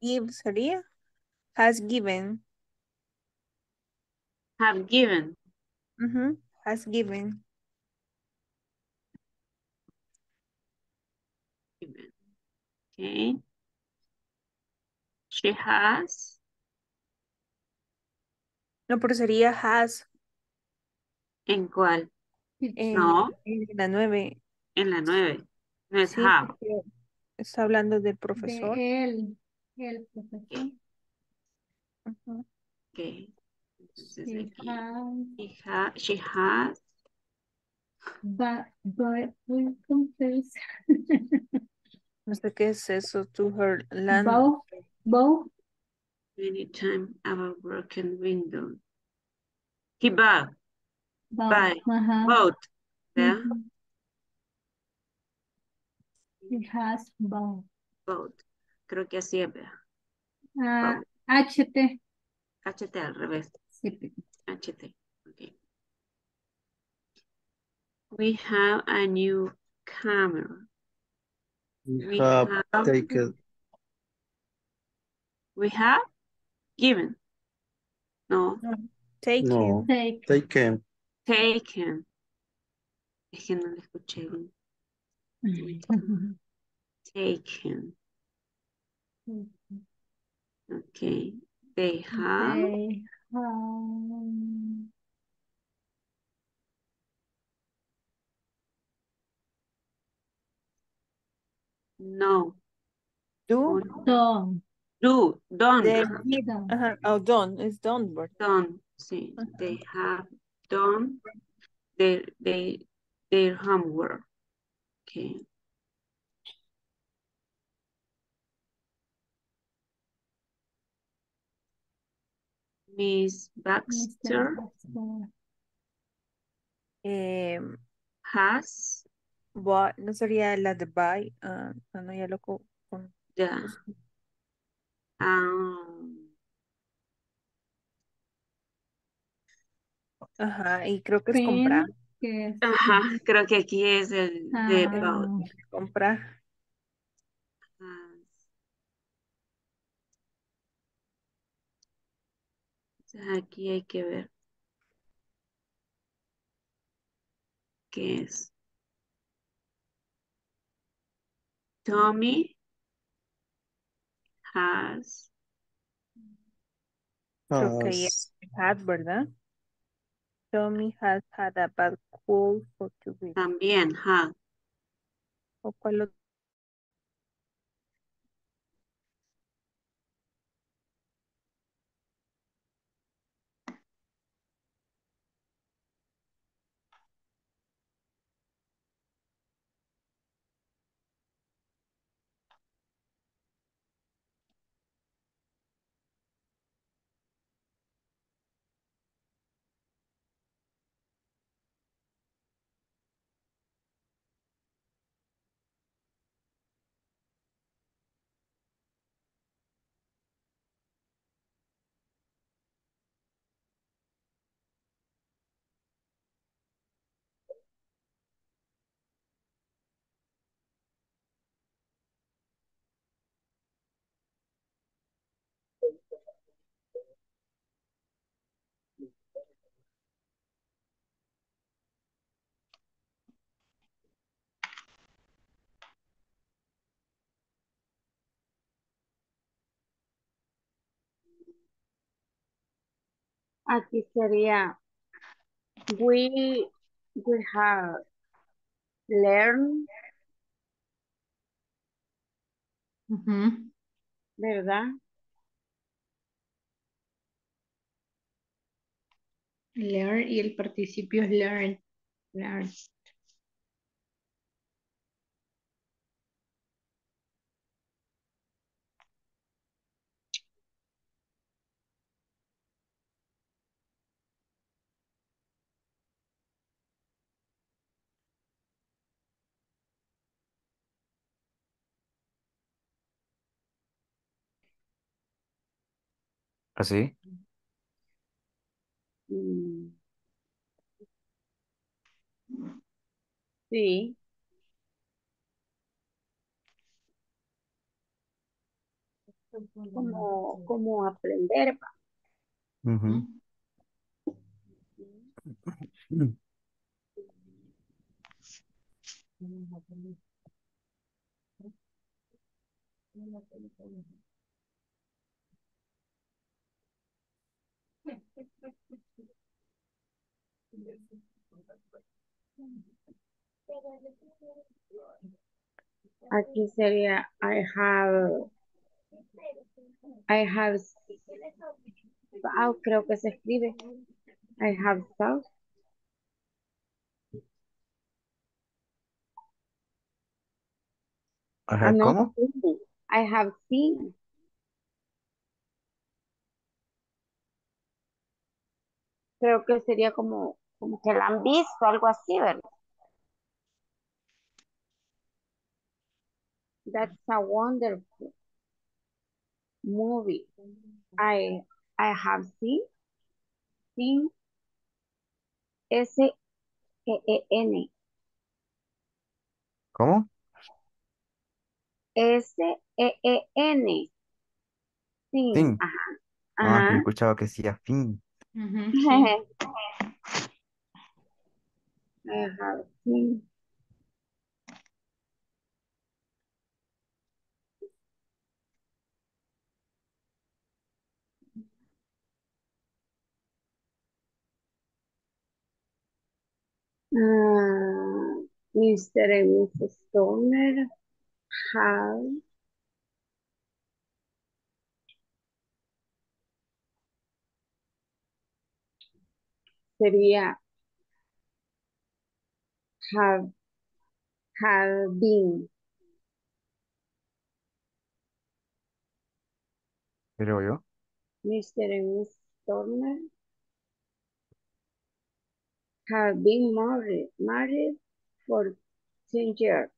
give sería. Has given. have given. Ujú, Has given. given. Okay. She has No, pero sería has ¿en cuál? en, No, en la nueve. en la nueve. No es Sí, have. está hablando del profesor. De él, el profesor. Ujú. Ok. Entonces He aquí. has, he ha- she has but, but, uy, ¿cómo se dice? No sé qué es eso. To her land. Both, both, many time about broken window. He bought, Bye. ajá. both. ¿verdad? Ujú. He has both. Both. Creo que así es, ¿verdad? Ah. HT. HT al revés. Sí, HT. Okay. We have a new camera. We We have have- taken. We have given. No, Take No, take. taken. taken. Es que no le escuché bien. Mm. Taken. Mm. Okay. They have They have no. Do. Oh, done. Do, done. They ajá, give. Done. Ajá. Oh, done. It's done, but Done. Sí. Ajá. They have done their, their, their homework. Okay. Miss. Baxter Baxter. eh, has But no sería la de buy. ah, no, ya lo co- con- ya um, Ajá, y creo que es comprar. que es ajá, creo que aquí es el de about. Comprar. Has. Entonces aquí hay que ver qué es. Tommy has Creo que ya Has had, ¿verdad? Tommy has had a bad cold for two weeks. también had. ¿O cuál Aquí sería we we have learned. ¿verdad? Learn y el participio es learn. Learn. ¿Así? Mm. Sí, como, como aprender. va. Ujú. Aquí sería I have, I have, ah, creo que se escribe. I have thought. Ah, Ajá, no, ¿cómo? I have seen. Creo que sería como, como que la han visto, algo así, ¿verdad? That's a wonderful movie. I, I have seen, seen, S-E-E-N, ¿Cómo? S-E-E-N, seen, Fin. ajá, Ah, que he ajá. escuchado que decía fin. Mm-hmm. Uh -huh, sí. Ajá, sí. Uh, Mr. and Mrs. Stoner have sería have have been Creo yo. Mr. and Mrs. Stoner have been married married for 10 years.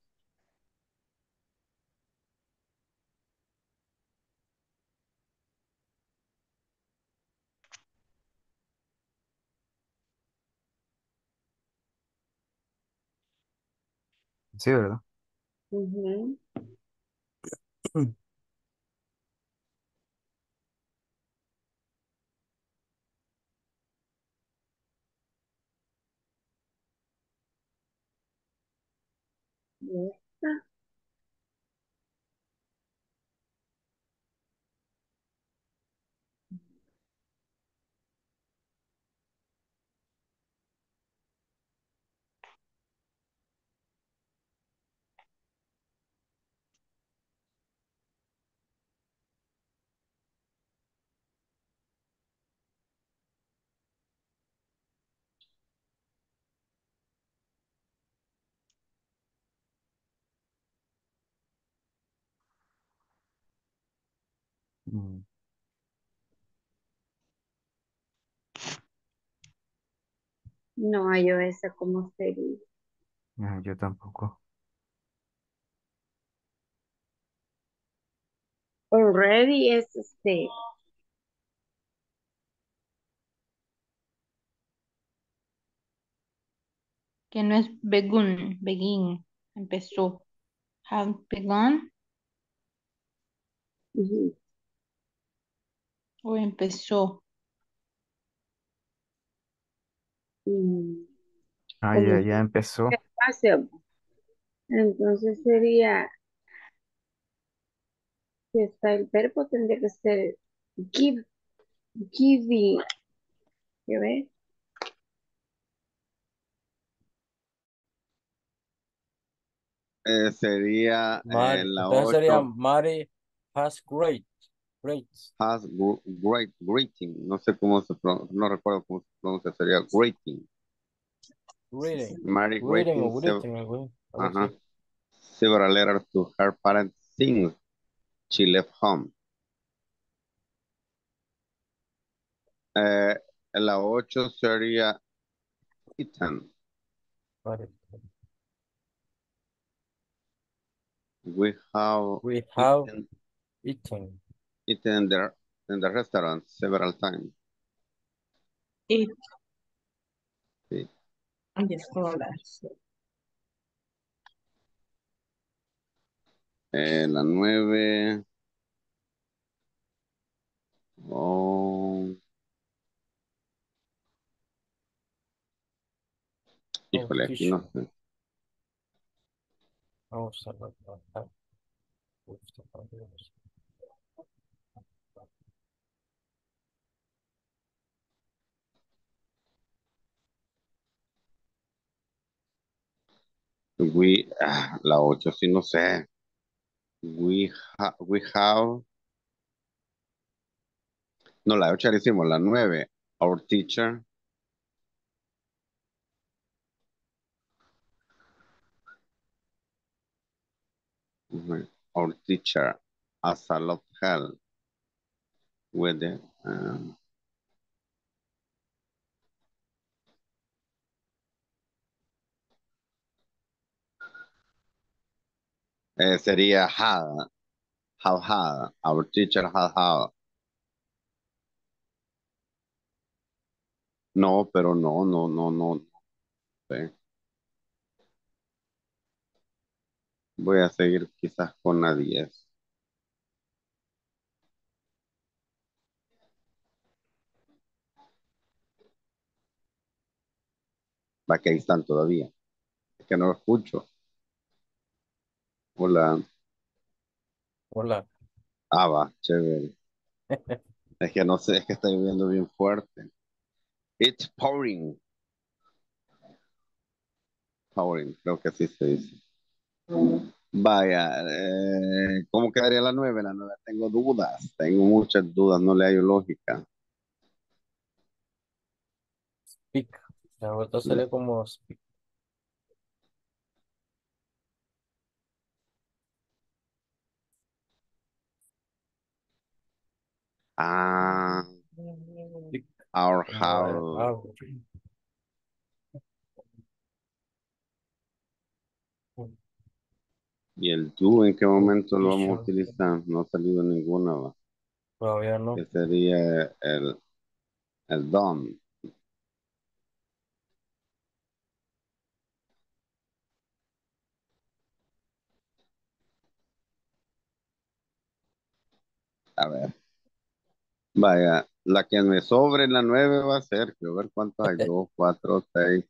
Sí, ¿verdad? Ujú. Ya está. Mm, No hallo esa como sería. ah, yo tampoco. Already es este. Que no es begun, begin. Empezó. Have begun ujú. O empezó. Mm, Ah, como ya, ya empezó. Entonces sería si está el verbo tendría que ser give, giving, ¿Ya ve? Eh, sería eh, Mari, la entonces sería 8. Mari has great, great. Has gr- great greeting. No sé cómo se pronuncia, no recuerdo cómo se pronuncia, sería greeting. Greeting. Mary Greeting greeting. greeting, así. Ajá. Several letters to her parents since she left home. Eh, la 8 sería eaten. Mari. We have We have eaten, eaten. Eaten in the, in the restaurant several times. Y Sí. Ay, es como las- Eh, la 9. Oh. Híjole, aquí no sé. Vamos a ver. ah, uf, está padre. We, ah, la 8 sí no sé. We, we have. No, la 8 la hicimos, la 9. Our teacher. Our teacher has a lot help with the, um, eh, sería had. Have had. Our teacher has had. No, pero no, no, no, no. sé. Voy a seguir quizás con la 10. Va que ahí están todavía. Es que no lo escucho. Hola. Hola. Ah, va, chévere. Es que no sé, es que está lloviendo bien fuerte. It's pouring. Pouring, creo que así se dice. Vaya, eh, ¿cómo quedaría la nueve? La nueve tengo dudas, tengo muchas dudas, no le hallo lógica. Speak. La vuelta sería como speak. Ah, Speak. our house. ¿Y el do en qué momento lo vamos a utilizar? No ha salido ninguna, va. Todavía no. Que sería el, el done. A ver. Vaya, la que me sobre en la nueve va a ser, quiero ver cuántos hay, dos, cuatro, seis.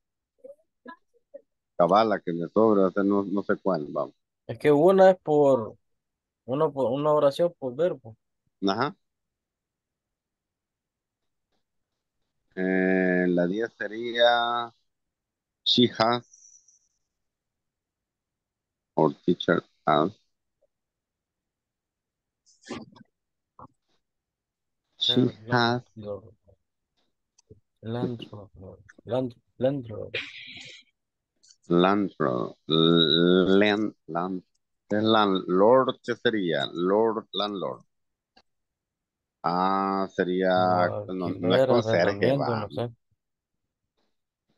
Cabal, la que me sobre va a ser no, no sé cuál, vamos. Es que una es por, una por, una oración por verbo. Ajá. Eh, la 10 sería She has or teacher has. She Her has landlord. Landlord. Land, landlord. landlord. Land, land, ¿qué es landlord, ¿qué sería? Lord, landlord. Ah, sería, No, no, no es conserje, va. no sé.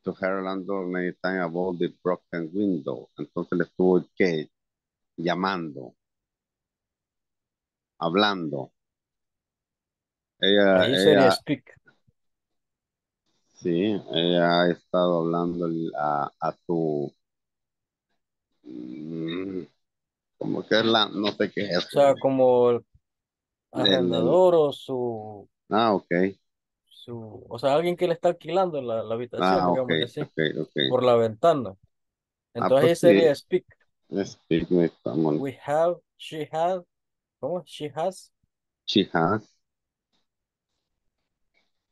To her landlord many times about the broken window. Entonces le estuvo que llamando, hablando. Ella, Ahí sería ella, speak. sí, ella ha estado hablando a, a su, mm, como que es la, no sé qué es O sea, como el arrendador o su, ah, ok. su, o sea, alguien que le está alquilando la, la habitación, Ah, ok, digamos así, ok, ok. por la ventana. Ah, Entonces ahí pues sería sí, speak. speak me, come on. We have, she had, ¿cómo? She has, She has.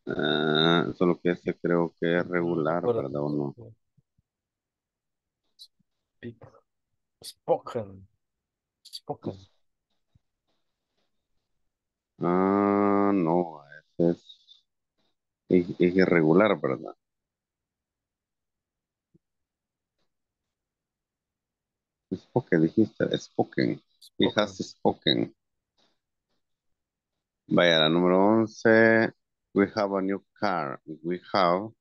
Ah, solo que ese creo que es regular, Por- ¿verdad o no? Speak. Spoken. Spoken. Ah, no, ese es, es, es irregular, ¿verdad? Spoken, dijiste, spoken. He has spoken. Vaya, la número 11. We have a new car. We have.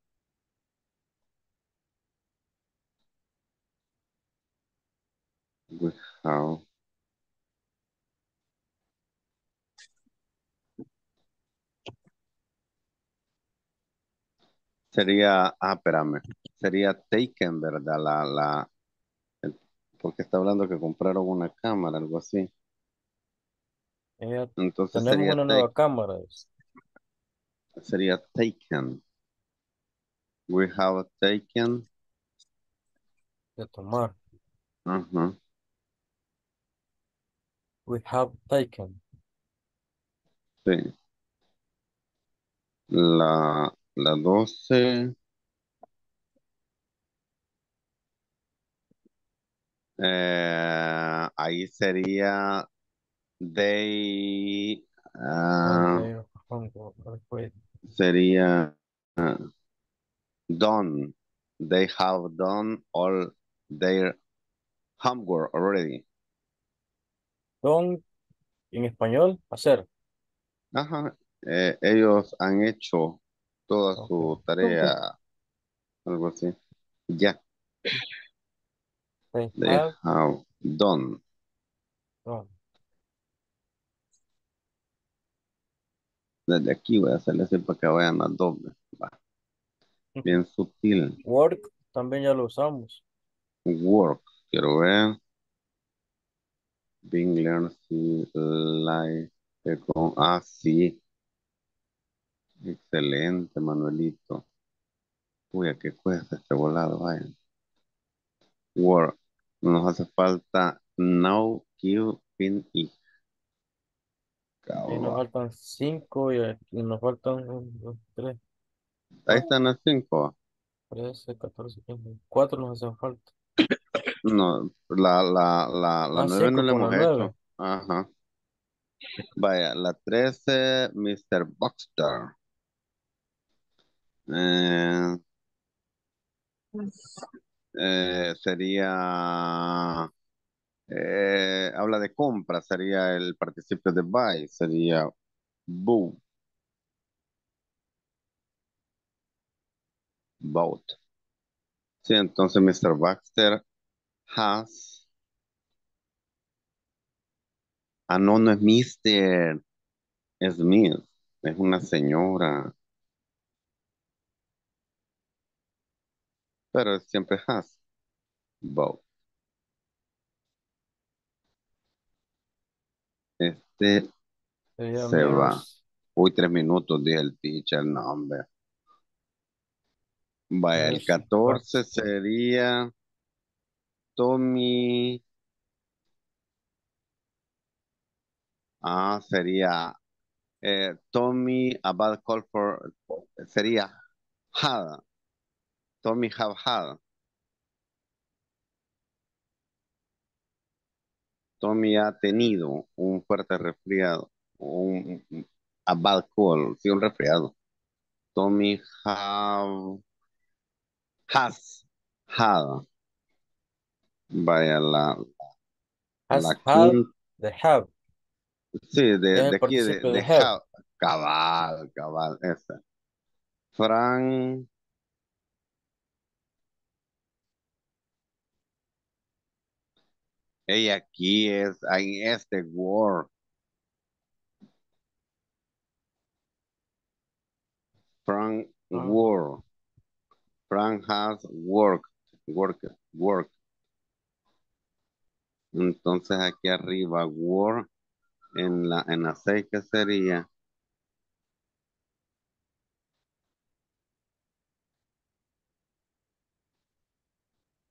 We have. Sería, ah, espérame. Sería taken, ¿verdad? La, la, el- porque está hablando que compraron una cámara, algo así. Ella- Entonces tenemos sería, una nueva cámara. Sería taken. We have taken. De tomar. Ajá. We have taken. Sí. La, la 12. eh, ahí sería they. ah, are wait. Sería ah, done. They have done all their homework already. Don, en español, hacer. Ajá. Eh, ellos han hecho toda su tarea, algo así. Ya. They They have have done. done. Desde aquí voy a hacerle así para que vayan más doble. Va. Bien sutil. Work también ya lo usamos. Work. Quiero ver. Being learned see, like, eh, con- ah, sí. Excelente, Manuelito. Uy, ¿a qué cuesta este volado? Vaya. Work. Nos hace falta now, Q, pin y Y nos faltan cinco y nos faltan un, dos, tres, Ahí están las cinco. trece, catorce, quince. Cuatro nos hacen falta. No, la, la, la, la Ah, nueve no la hemos hecho. nueve. Ajá. Vaya, la trece, Mr. Boxster. Eh, eh, sería, eh, habla de compra, sería el participio de buy, sería boo, bought. Sí, entonces Mr. Baxter has. Ah, no, no es Mr. Es Miss. Es una señora. Pero siempre has. Bought. Este se va. Uy, tres minutos, dije el teacher, no, hombre. Vaya, el Mirrors 14 Baxter. sería Tommy. Ah, sería eh, Tommy, a bad call for, sería had. Tommy have had. Tommy ha tenido un fuerte resfriado, un, a bad cold, sí, un resfriado. Tommy have, has had. Vaya, la, Has la had quinta, the have. sí, de, de aquí, de, de have. Cabal, cabal, esa. Fran, ella aquí es, en este word. Frank Ah. work. Frank has work, work, work. Entonces aquí arriba, work, en la, en la seis, ¿qué sería?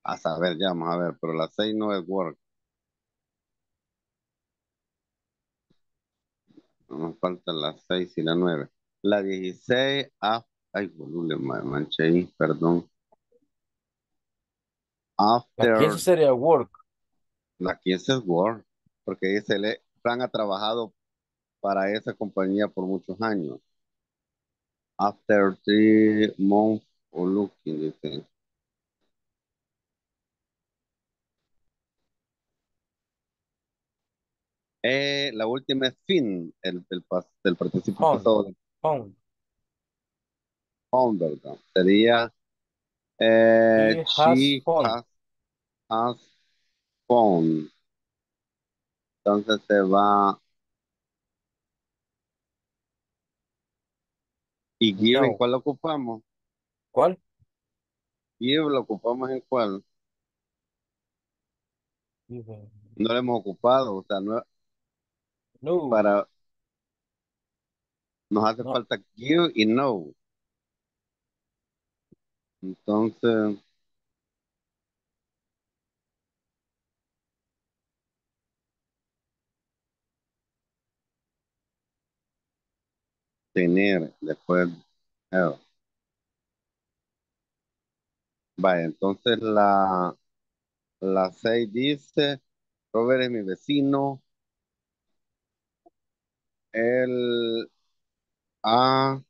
A saber, ya vamos a ver, pero la seis no es work. Nos falta la seis y la nueve. La 16, ah, ay, boludo, le ma- manché ahí, perdón. La After, 15 sería work. la 15 es Word, porque dice, le, Fran ha trabajado para esa compañía por muchos años. After three months of looking, dice. Eh, la última es fin, el, el, pas- el participio Found. pasado ¿verdad? Sería eh, has she has, has found. Entonces se va. ¿Y give en cuál lo ocupamos? ¿Cuál? Give lo ocupamos en cuál? Given. No lo hemos ocupado, o sea, no, No. para, nos hace No. falta give y no. Entonces, tener, después, eh, vaya, entonces la, la 6 dice, Robert es mi vecino, él ha,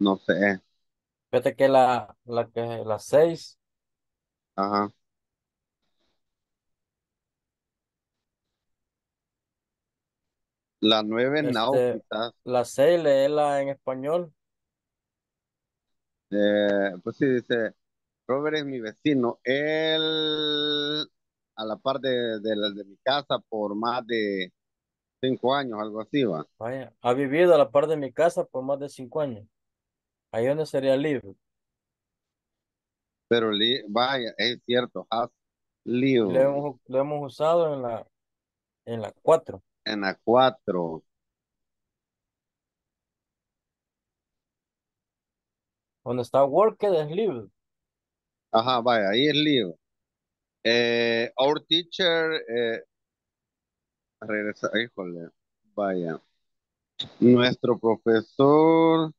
no sé, Fíjate que la, la que la 6, ajá, la 9 now, este, quizás, la 6 léela en español. eh, pues sí, dice, Robert es mi vecino, él a la par de, de, la- de mi casa por más de cinco años, algo así va. Vaya, ha vivido a la par de mi casa por más de 5 años. Ahí donde sería live. Pero li- vaya, es cierto, has lived Lo hemos, lo hemos usado en la, en la 4. en la cuatro. Donde está worked es live. Ajá, vaya, ahí es live. Eh, our teacher, eh, regresa, híjole, vaya. Nuestro profesor,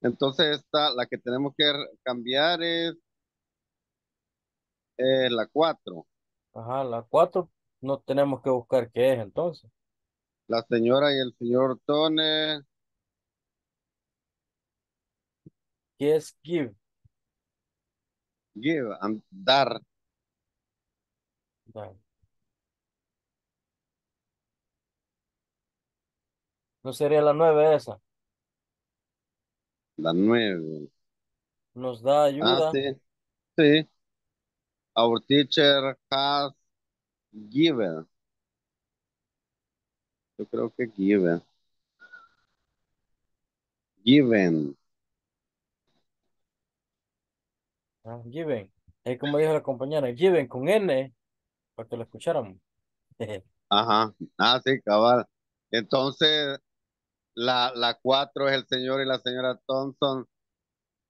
entonces esta, la que tenemos que cambiar es eh, la cuatro. Ajá, la 4 no tenemos que buscar qué es entonces. La señora y el señor Tone, ¿Qué es give? give, and dar. No sería la 9 esa. La nueve. Nos da Ah, ayuda. sí, sí. Our teacher has given. Yo creo que given. Given. Ah, given. Es como dijo la compañera, given con N, para que lo escucháramos. Ajá. Ah, sí, cabal. Entonces, la, la cuatro es el señor y la señora Thompson.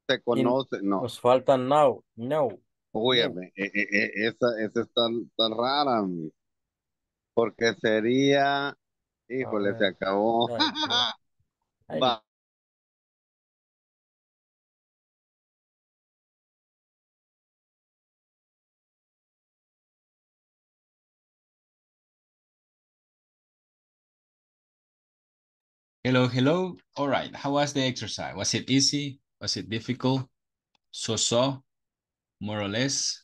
Se conocen. No, nos falta now, no, no. óyeme, e- e- e- esa, esa es tan, tan rara. mi. Porque sería, híjole, se acabó. Va. Hello, hello. All right. How was the exercise? Was it easy? Was it difficult? So-so? More or less?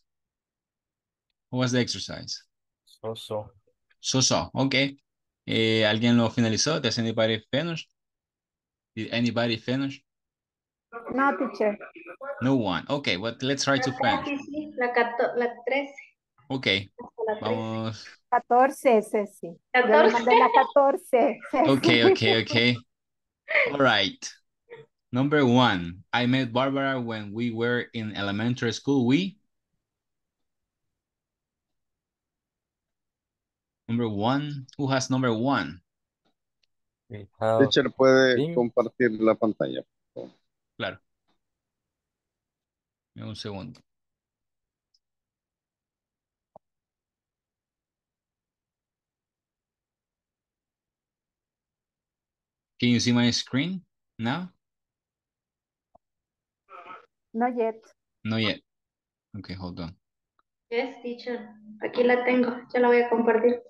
How was the exercise? so, so. So-so. Okay. Eh, ¿Alguien lo finalizó? Does anybody finish? Did anybody finish? No, teacher. No one. Okay, but let's try to finish. sí, sí, la, cato- la 13. 13. Vamos. 14, Ceci. Yo le 14. mandé la 14. Ceci. Okay, okay, okay. All right. Number one, I met Barbara when we were in elementary school. We. Number one. Who has number one? Teacher puede compartir la pantalla. Claro. Un segundo. Can you see my screen now? Not yet. Not yet. Okay, hold on. Yes, teacher. Aquí la tengo. Ya la voy a compartir.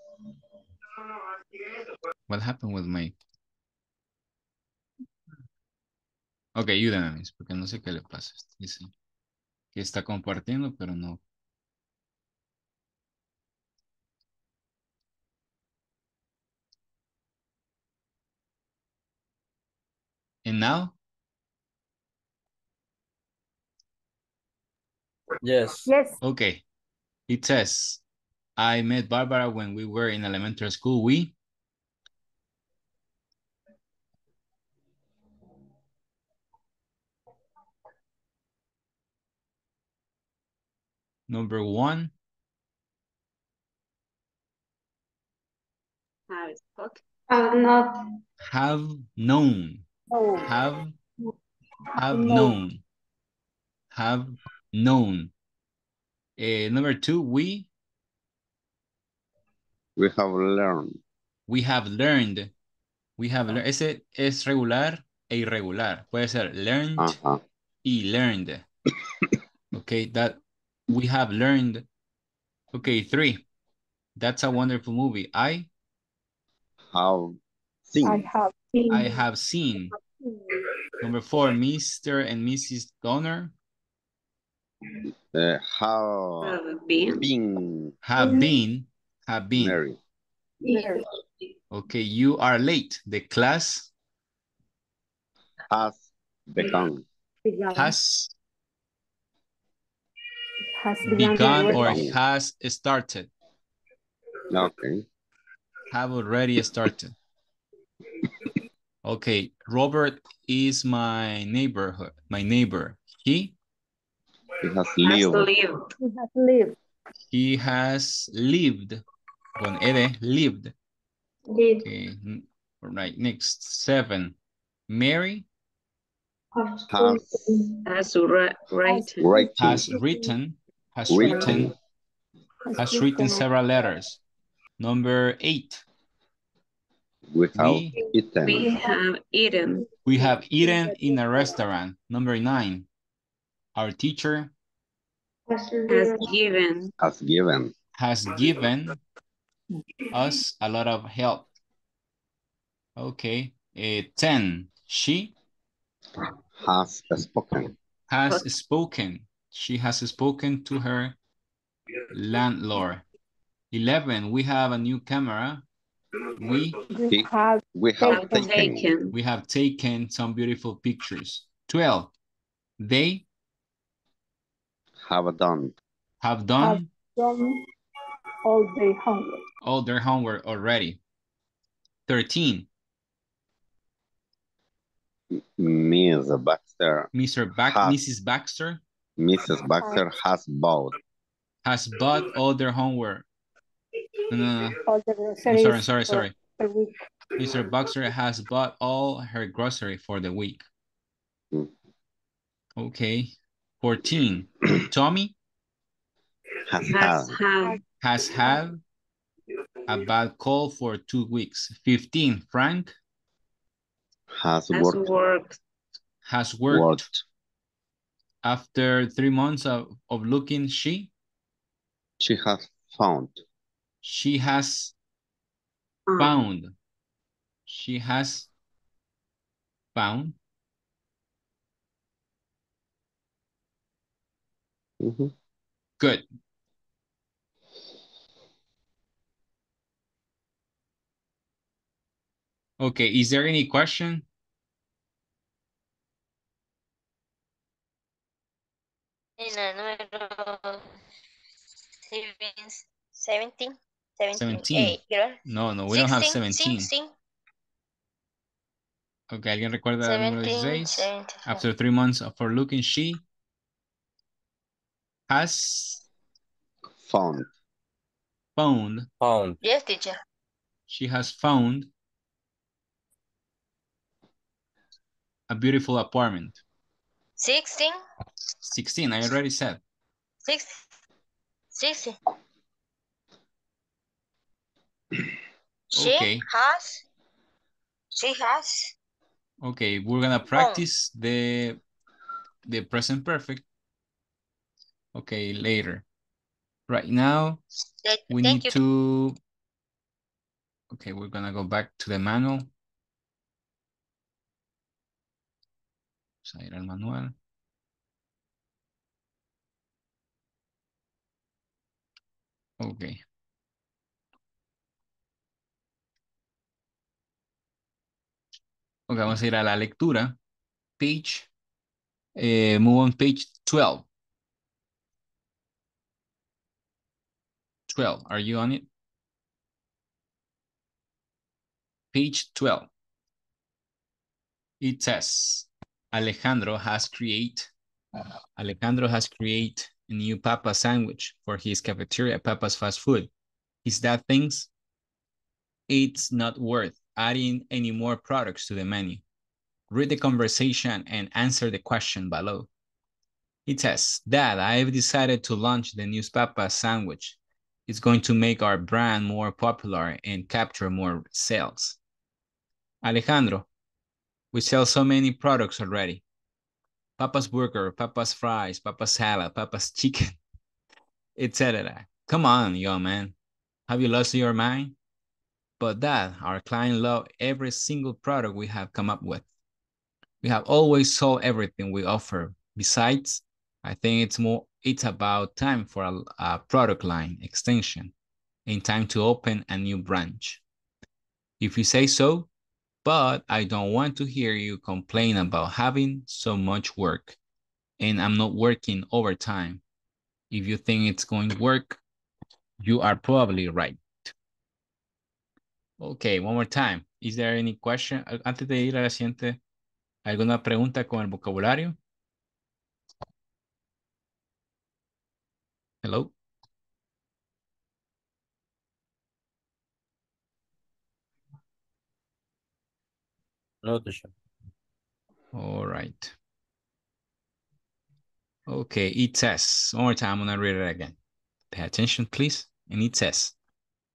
What happened with my... Ok, ayúdame, porque no sé qué le pasa. Dice que está compartiendo, pero no. And now? Yes. Yes. Okay. It says, I met Barbara when we were in elementary school. We Number one, Have spoken. Have not. have known. Have have Known. known. Have known. Eh, number two, we We have learned. we have learned. We have learned. Ese es regular e irregular. Puede ser learned Ajá. y learned. Okay, that we have learned. Okay, three. That's a wonderful movie. I Have seen. I have seen. I have seen. Number four, Mr. and Mrs. Donner Uh, have Have been. been have been have been. married. Yes. Okay, you are late. The class Has begun. Begun. has has begun. begun or has started. Okay. Have already started. Okay, Robert is my neighborhood, my neighbor. He He has Has lived. lived. He has lived. he has lived. Con ed, lived. Did. Okay, n- all right, next seven. Mary Has. Has ri- written. writing. has written, has Written. written, has written several letters. Number eight, We have We- eaten. We have eaten. we have eaten in a restaurant. Number nine, our teacher Has Has given. Has given. has given us a lot of help. Okay, eh, 10, she Has spoken. has spoken. She has spoken to her landlord. 11, we have a new camera. We We have We have Have taken. taken. we have taken some beautiful pictures. 12, they Have done. have done Have done all the homework. all their homework already. 13, Ms. Baxter. Mr. Bax Mrs. Baxter Mrs. Baxter has bought. has bought all their homework. No, no, no. All the I'm sorry, sorry, sorry. the week. Mr. Baxter has bought all her grocery for the week. Hmm. Okay. 14. Tommy Has had. Has had. has had a bad cold for two weeks. 15. Frank Has Has worked. worked. has worked. Worked. After three months of, of looking, she She has found. She has um, found. She has found. Mhm. Good. Okay, is there any question? En el número 17, 17, 17. eh, creo. No, no, we don't have 17. 16, Okay, ¿alguien recuerda el número 17, 16? 17. After three months of her looking, she has Found. found, Found. Yes, teacher. she has found a beautiful apartment. 16, 16, I already said. 16, 16. She Okay. has, she has Okay, we're gonna practice the the present perfect. Okay, later. Right now, Th- we need you. to. Okay, we're gonna go back to the manual. Vamos a ir al manual. Okay. Ok, vamos a ir a la lectura. Page. eh, move on page 12. 12. Are you on it? Page 12. It says Alejandro has create Alejandro has create a new papa sandwich for his cafeteria Papa's fast food. Is that things? It's not worth adding any more products to the menu. Read the conversation and answer the question below. It says, Dad, I've decided to launch the new Papa sandwich. It's going to make our brand more popular and capture more sales. Alejandro, we sell so many products already. Papa's burger, Papa's fries, Papa's salad, Papa's chicken, etc. Come on, young man. Have you lost your mind? But that our client love every single product we have come up with. We have always sold everything we offer. Besides, I think it's more it's about time for a, a product line extension and time to open a new branch. If you say so, but I don't want to hear you complain about having so much work and I'm not working overtime. If you think it's going to work, you are probably right. Okay, one more time. Is there any question? Antes de ir a la siguiente, ¿alguna pregunta con el vocabulario? Hello? No, teacher. All right. Okay, it says, one more time, I'm gonna read it again. Pay attention, please. And it says,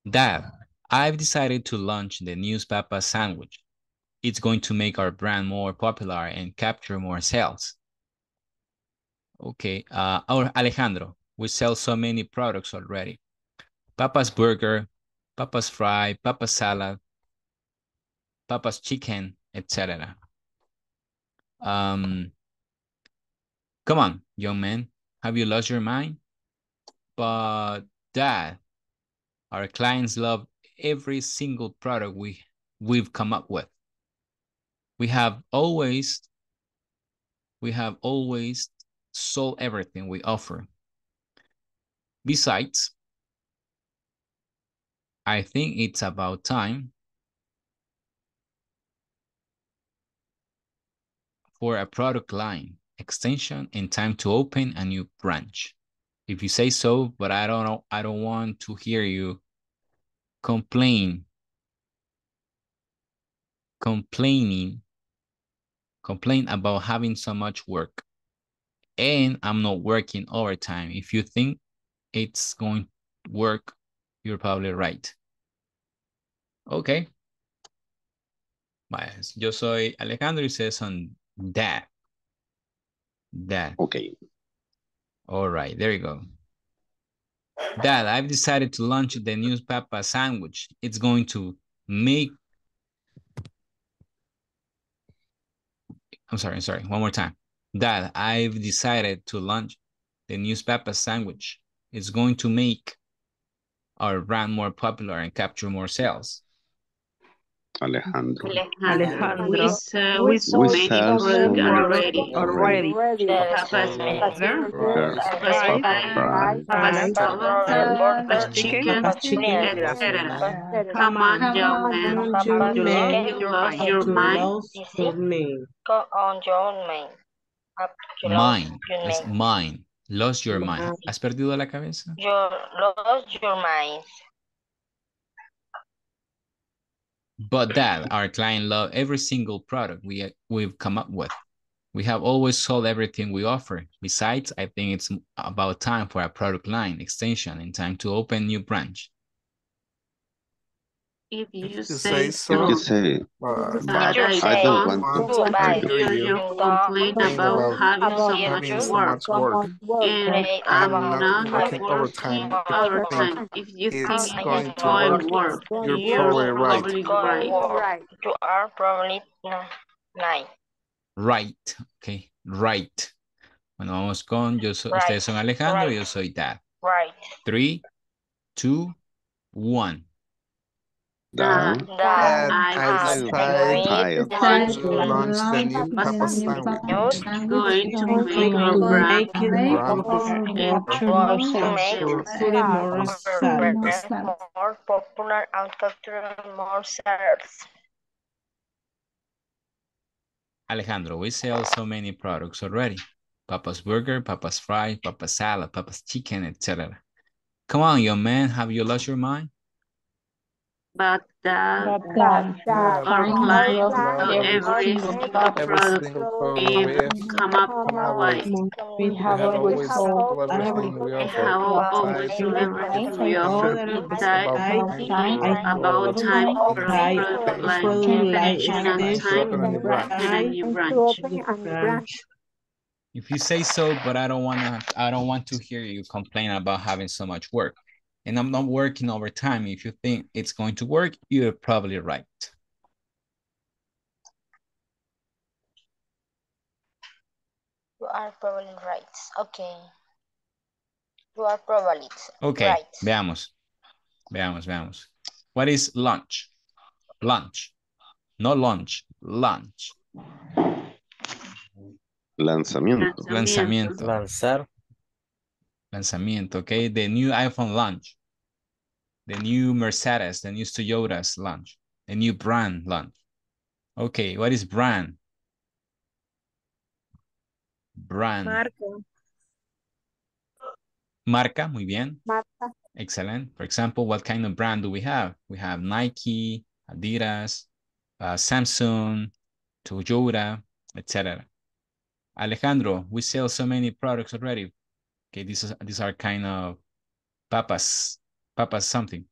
Dad, I've decided to launch the News Papa sandwich. It's going to make our brand more popular and capture more sales. Okay, uh, Alejandro, we sell so many products already. Papa's burger, Papa's fry, Papa's salad, Papa's chicken, etc. Um, come on, young man, have you lost your mind? But dad, our clients love every single product we we've come up with. We have always we have always sold everything we offer. Besides, I think it's about time for a product line extension and time to open a new branch. If you say so, but I don't know, I don't want to hear you complain, complaining, complain about having so much work. And I'm not working overtime. If you think it's going to work, you're probably right. Okay. Vaya, yo soy Alejandro y ustedes son that. Dad. Okay. All right, there you go. Dad, I've decided to launch the new Papa sandwich. It's going to make. I'm sorry, I'm sorry. One more time. Dad, I've decided to launch the new Papa sandwich. It's going to make our brand more popular and capture more sales. Alejandro. Alejandro. We we sold many already. already. Ready. Papa's burger, Burger, Papa's Papa fry, fry, Papa's salad, Papa's chicken, chicken, etc. Come on, young man. You your mind. Go on your to Mine. your Es main. mine. Lost your mind. ¿Has perdido la cabeza? You lost your mind. But that our client love every single product we we've come up with. We have always sold everything we offer. Besides, I think it's about time for a product line extension and time to open new branch. If you you say say so, you say, but If but I say don't don't want to, want hear hear you you you complain about about having so much you having so work. work And complain I'm not working working overtime. If you overtime. If you think it's it's going to work, work, you're you're probably right. probably right. You are probably n- nine. Right. Ok. Right. Bueno, vamos con, yo soy, Right. ustedes son Alejandro, Right. yo soy Dad. Right. Three, two, one. Dad, That I I I decided tired. to launch the new Papa sandwich. going to I'm going to make it Brand popular and and to make more more our sad. brand more popular and capture more sales. Alejandro, we sell so many products already. Papa's Burger, Papa's Fry, Papa's Salad, Papa's Chicken, etc. Come on, young man, have you lost your mind? but that, but that, that our clients not every single product we come up with. We have always sold everything we have always delivered we offer inside about time for product line definition and time and a new branch. If you say so, but I don't wanna, I don't want to hear you complain about having so much work. And I'm not working overtime. If you think it's going to work, you're probably right. You are probably right. Okay. You are probably Okay, right. Okay, veamos. Veamos, veamos. What is lunch? Lunch. No lunch, lunch. Lanzamiento. Lanzamiento. Lanzar. Lanzamiento, okay? The new iPhone launch. The new Mercedes, the new Toyota's launch. The new brand launch. Okay, what is brand? Brand. Marco. Marca, muy bien. Marta, Excellent. For example, what kind of brand do we have? We have Nike, Adidas, uh, Samsung, Toyota, etc. Alejandro, we sell so many products already. Okay, these are, these are kind of papas, papas something.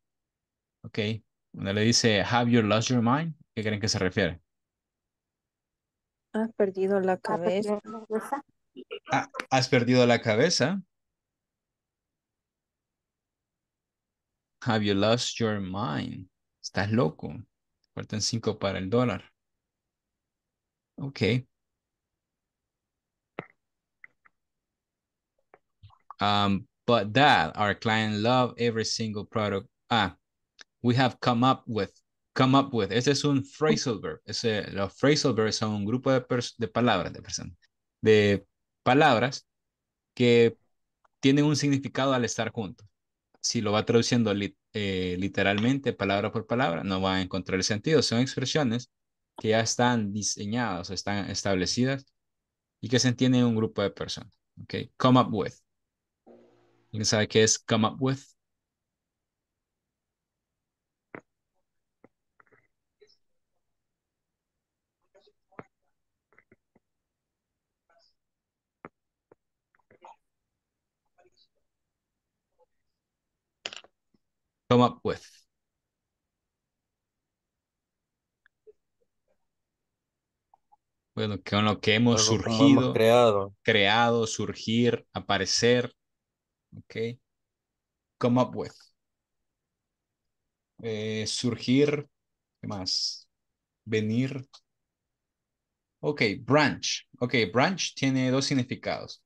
Okay, cuando le dice, have you lost your mind? ¿Qué creen que se refiere? Has perdido la cabeza. Ah, ¿Has perdido la cabeza? Have you lost your mind? ¿Estás loco? Faltan cinco para el dólar. Okay. Um, but that our client love every single product. Ah, we have come up with. Come up with. Ese es un phrasal verb. Los phrasal verbs son un grupo de, de palabras, de personas, de palabras que tienen un significado al estar juntos. Si lo va traduciendo eh, literalmente, palabra por palabra, no va a encontrar el sentido. Son expresiones que ya están diseñadas están establecidas y que se entienden en un grupo de personas. Okay, come up with. ¿Alguien sabe qué es come up with? Come up with. Bueno, con lo que hemos Algo como hemos surgido, creado. creado, surgir, aparecer. Ok. Come up with. Eh, surgir. ¿Qué más? Venir. Ok, branch. Ok, branch tiene dos significados.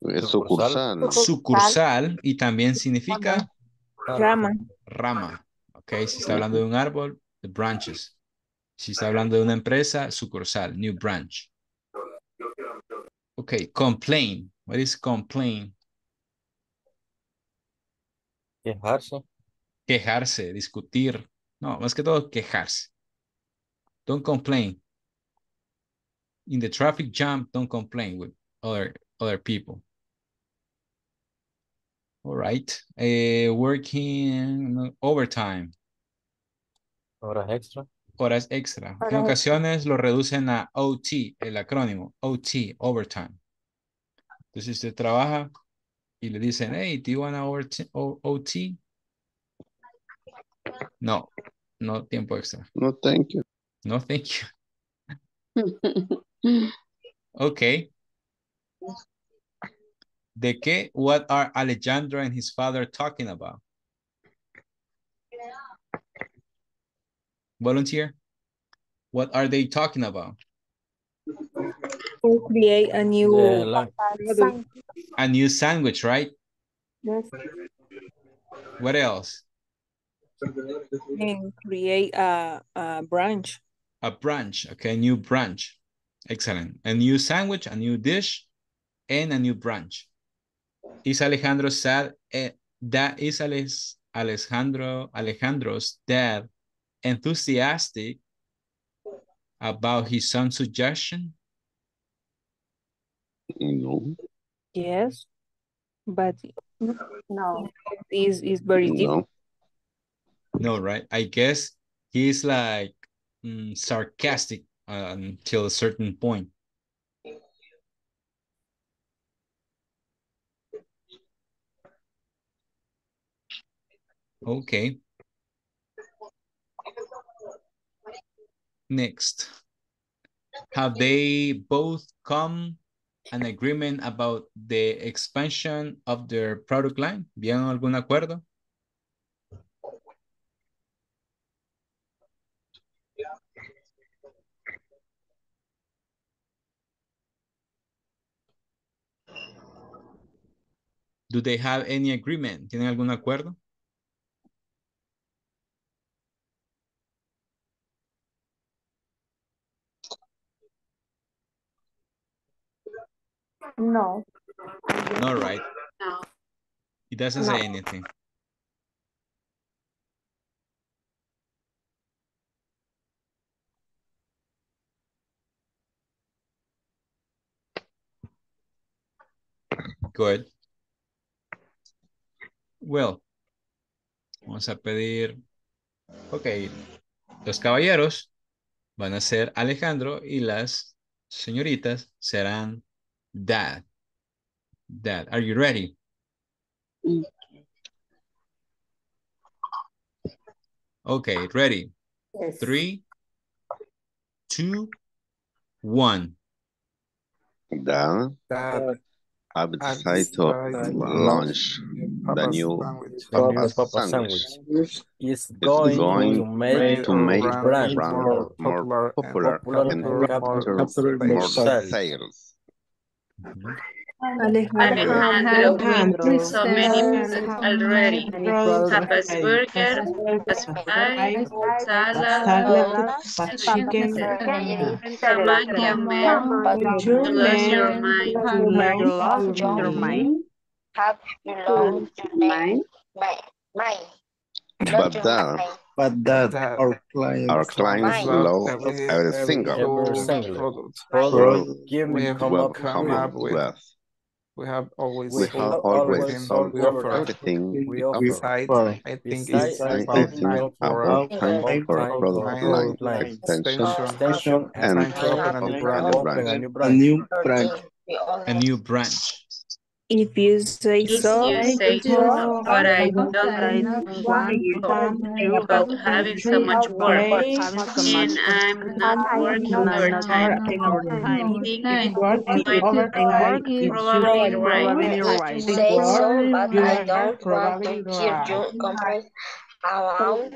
Es sucursal. Sucursal y también significa Rama. rama. Ok, si está hablando de un árbol, the branches. Si está hablando de una empresa, sucursal, new branch. Ok, complain. What is complain? Quejarse. Quejarse, discutir. No, más que todo quejarse. Don't complain. In the traffic jam, don't complain with other, other people. All right. Eh, working overtime. Horas extra. Horas extra. En ocasiones lo reducen a OT, el acrónimo. OT, overtime. Entonces usted trabaja y le dicen, hey, do you want OT? No, no tiempo extra. No, thank you. No, thank you. Okay. ¿De qué? What are Alejandro and his father talking about? Volunteer. What are they talking about? To create a new Yeah, like- A new sandwich, right? Yes. What else? and create a, a branch. A branch, okay, new branch. Excellent. A new sandwich, a new dish, and a new branch. Is Alejandro sad? eh, that is Alex, Alejandro, Alejandro's dad enthusiastic about his son's suggestion? No, Yes, but No. is is very different. no. No, right? I guess he's like mm, sarcastic uh, until a certain point. Okay. Next. Have they both come an agreement about the expansion of their product line? ¿Vieron algún acuerdo? Do they have any agreement? ¿Tienen algún acuerdo? No. No, right? No. It doesn't say anything. Good. Well, vamos a pedir, ok, los caballeros van a ser Alejandro y las señoritas serán Dad. Dad, are you ready? Okay, ready. Yes. Three, two, one. Dad, Dad, I've I've decided to launch the Papa's new sandwich. The new Papa sandwich. sandwich is It's going, going to make to make brand brand more more popular popular and and capture capture more more sales. Mm-hmm. sales. Alejandro, Alejandro, Alejandro. With so many products already. Papa's burger, Papa's pie, salad, chicken, Samaki man, you lost your mind. You lost your mind. Have you lost your mind? Mind. Mind. But Dad, but that, that our clients, our clients love every, every single product, product, we have come, up, come up with. with. We have always we have always solved everything we offside. I think it's about time for a product line extension, and, and, and, and a new branch. A new branch. A new branch. if you say If so, you say so, but I don't want to about having so much work. And I'm not working overtime. I think it's overtime is probably right. You. Say so, but I don't want to hear you complain about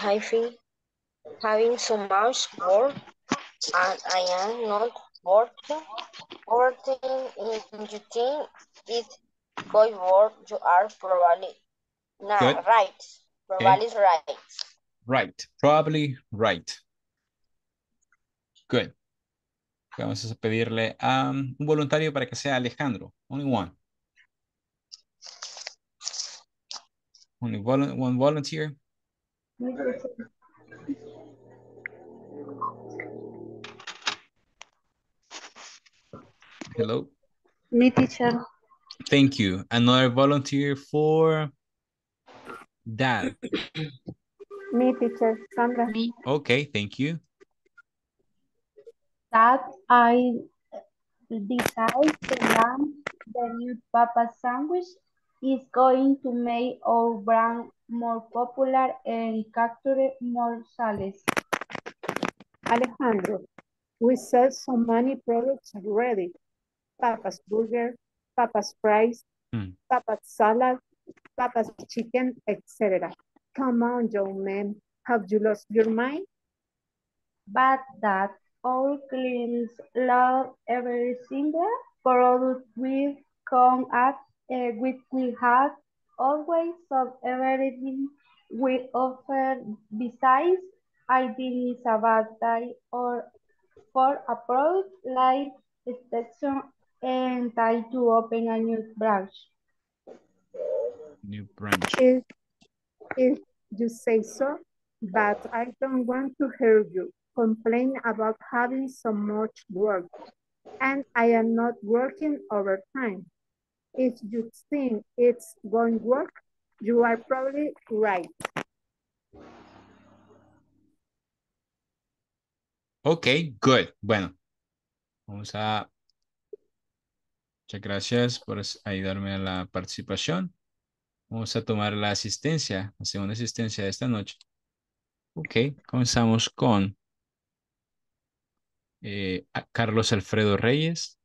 having, having so much work and I am not working. Working if you think it's good work, you are probably not Good. right. Probably right. Right. Probably right. Good. Vamos a pedirle a um, un voluntario para que sea Alejandro. Only one. Only vol one volunteer. Hello. Me teacher. Thank you. Another volunteer for Dad. Me, teacher Sandra. Me. Okay, thank you. That I decide the lamb, the new Papa sandwich is going to make our brand more popular and capture more sales. Alejandro, we sell so many products already. Papa's Burger, Papa's Fries, Hmm. Papa's Salad, Papa's Chicken, etc. Come on, young man. Have you lost your mind? But that all claims love every single product we come at uh, with we have always of everything we offer besides I think it's about that or for a product like extension and try to open a new branch. New branch. If, if you say so, but I don't want to hear you complain about having so much work, and I am not working overtime. If you think it's going to work, you are probably right. Ok, good. Bueno, vamos a... Muchas gracias por ayudarme a la participación. Vamos a tomar la asistencia, la segunda asistencia de esta noche. Ok, comenzamos con eh, Carlos Alfredo Reyes,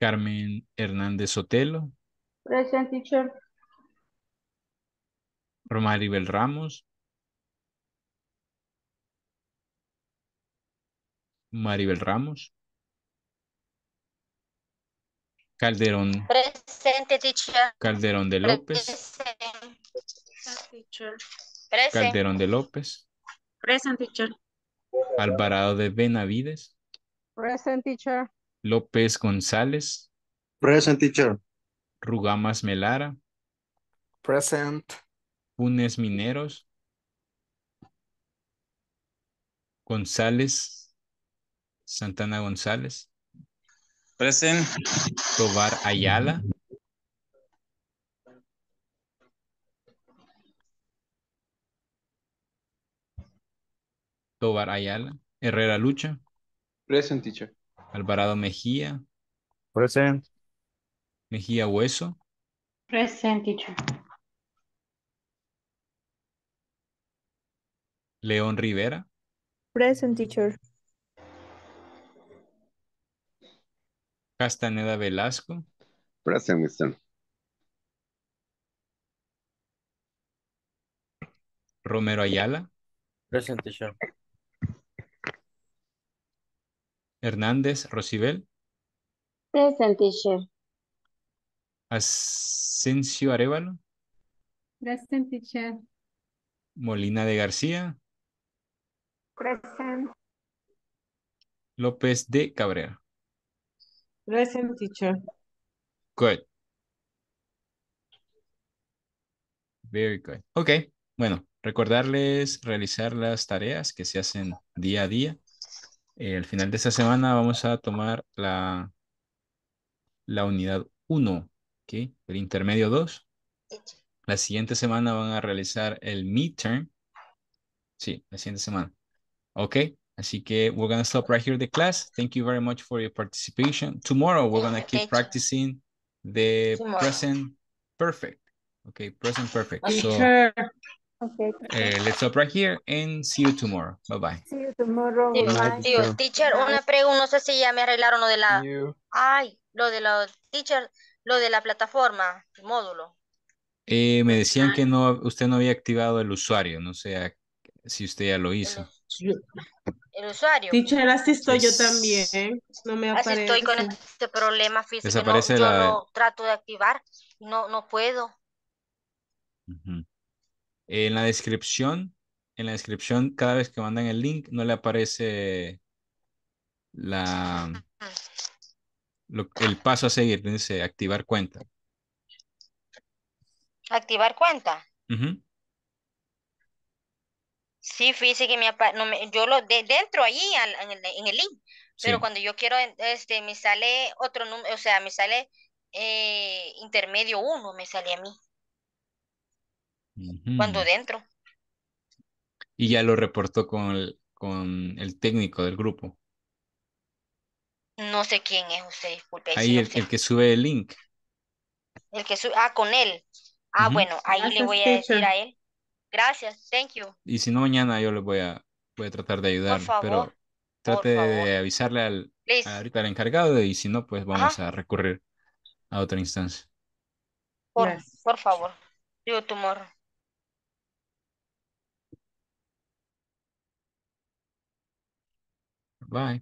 Carmen Hernández Sotelo, Present teacher, Romaribel Ramos, Maribel Ramos, Calderón, Presente, teacher. Calderón de López, Present. Teacher. Present. Calderón de López, Present, teacher. Alvarado de Benavides, Present teacher. López González, Present teacher. Rugamas Melara, Present. Funes Mineros, González, Santana González, Present. Tobar Ayala, Tobar Ayala, Herrera Lucha, Present teacher. Alvarado Mejía, Present. Mejía Hueso, Present teacher. León Rivera, Present teacher. Castaneda Velasco, Present, mister. Romero Ayala, Present teacher. Hernández Rosibel, present teacher, Asensio Arevalo, Present teacher. Molina de García, Present. López de Cabrera. Present teacher. Good. Very good. Ok, bueno, recordarles realizar las tareas que se hacen día a día. Eh, al final de esta semana vamos a tomar la, la unidad 1, ¿ok? El intermedio 2. La siguiente semana van a realizar el midterm. Sí, la siguiente semana. Ok, así que we're going to stop right here the class. Thank you very much for your participation. Tomorrow we're going to keep practicing the Tomorrow. present perfect. Okay, present perfect. So Teacher. Okay. uh, let's stop right here and see you tomorrow. Bye bye. See you tomorrow. Bye. tío, teacher, una pregunta, no sé si ya me arreglaron lo de la, ay, lo de la, teacher, lo de la plataforma, el módulo. Eh, me decían que no, usted no había activado el usuario. No sé si usted ya lo hizo. El usuario. Teacher, así estoy yo también. No me Así aparece. estoy con este problema físico. Desaparece no, yo la- no trato de activar, no, no puedo. En la descripción, en la descripción, cada vez que mandan el link, no le aparece la, lo- el paso a seguir, dice activar cuenta. Activar cuenta. Ujú. Sí, fíjese que me, apa- no me- yo lo de dentro allí al- en el, en el link, pero Sí. cuando yo quiero, este, me sale otro número, o sea, me sale eh, intermedio uno, me sale a mí, cuando dentro. Y ya lo reportó con el, con el técnico del grupo. No sé quién es usted, disculpe. sí Ahí no el, sé. el que sube el link. El que sube, ah, con él. Ah, bueno, ahí le Gracias, voy a decir teacher. a él. Gracias, thank you. Y si no, mañana yo le voy a, voy a tratar de ayudar. favor, Pero por trate de avisarle al, ahorita al encargado y si no, pues vamos a recurrir a otra instancia. Por, por favor. You tomorrow. Bye.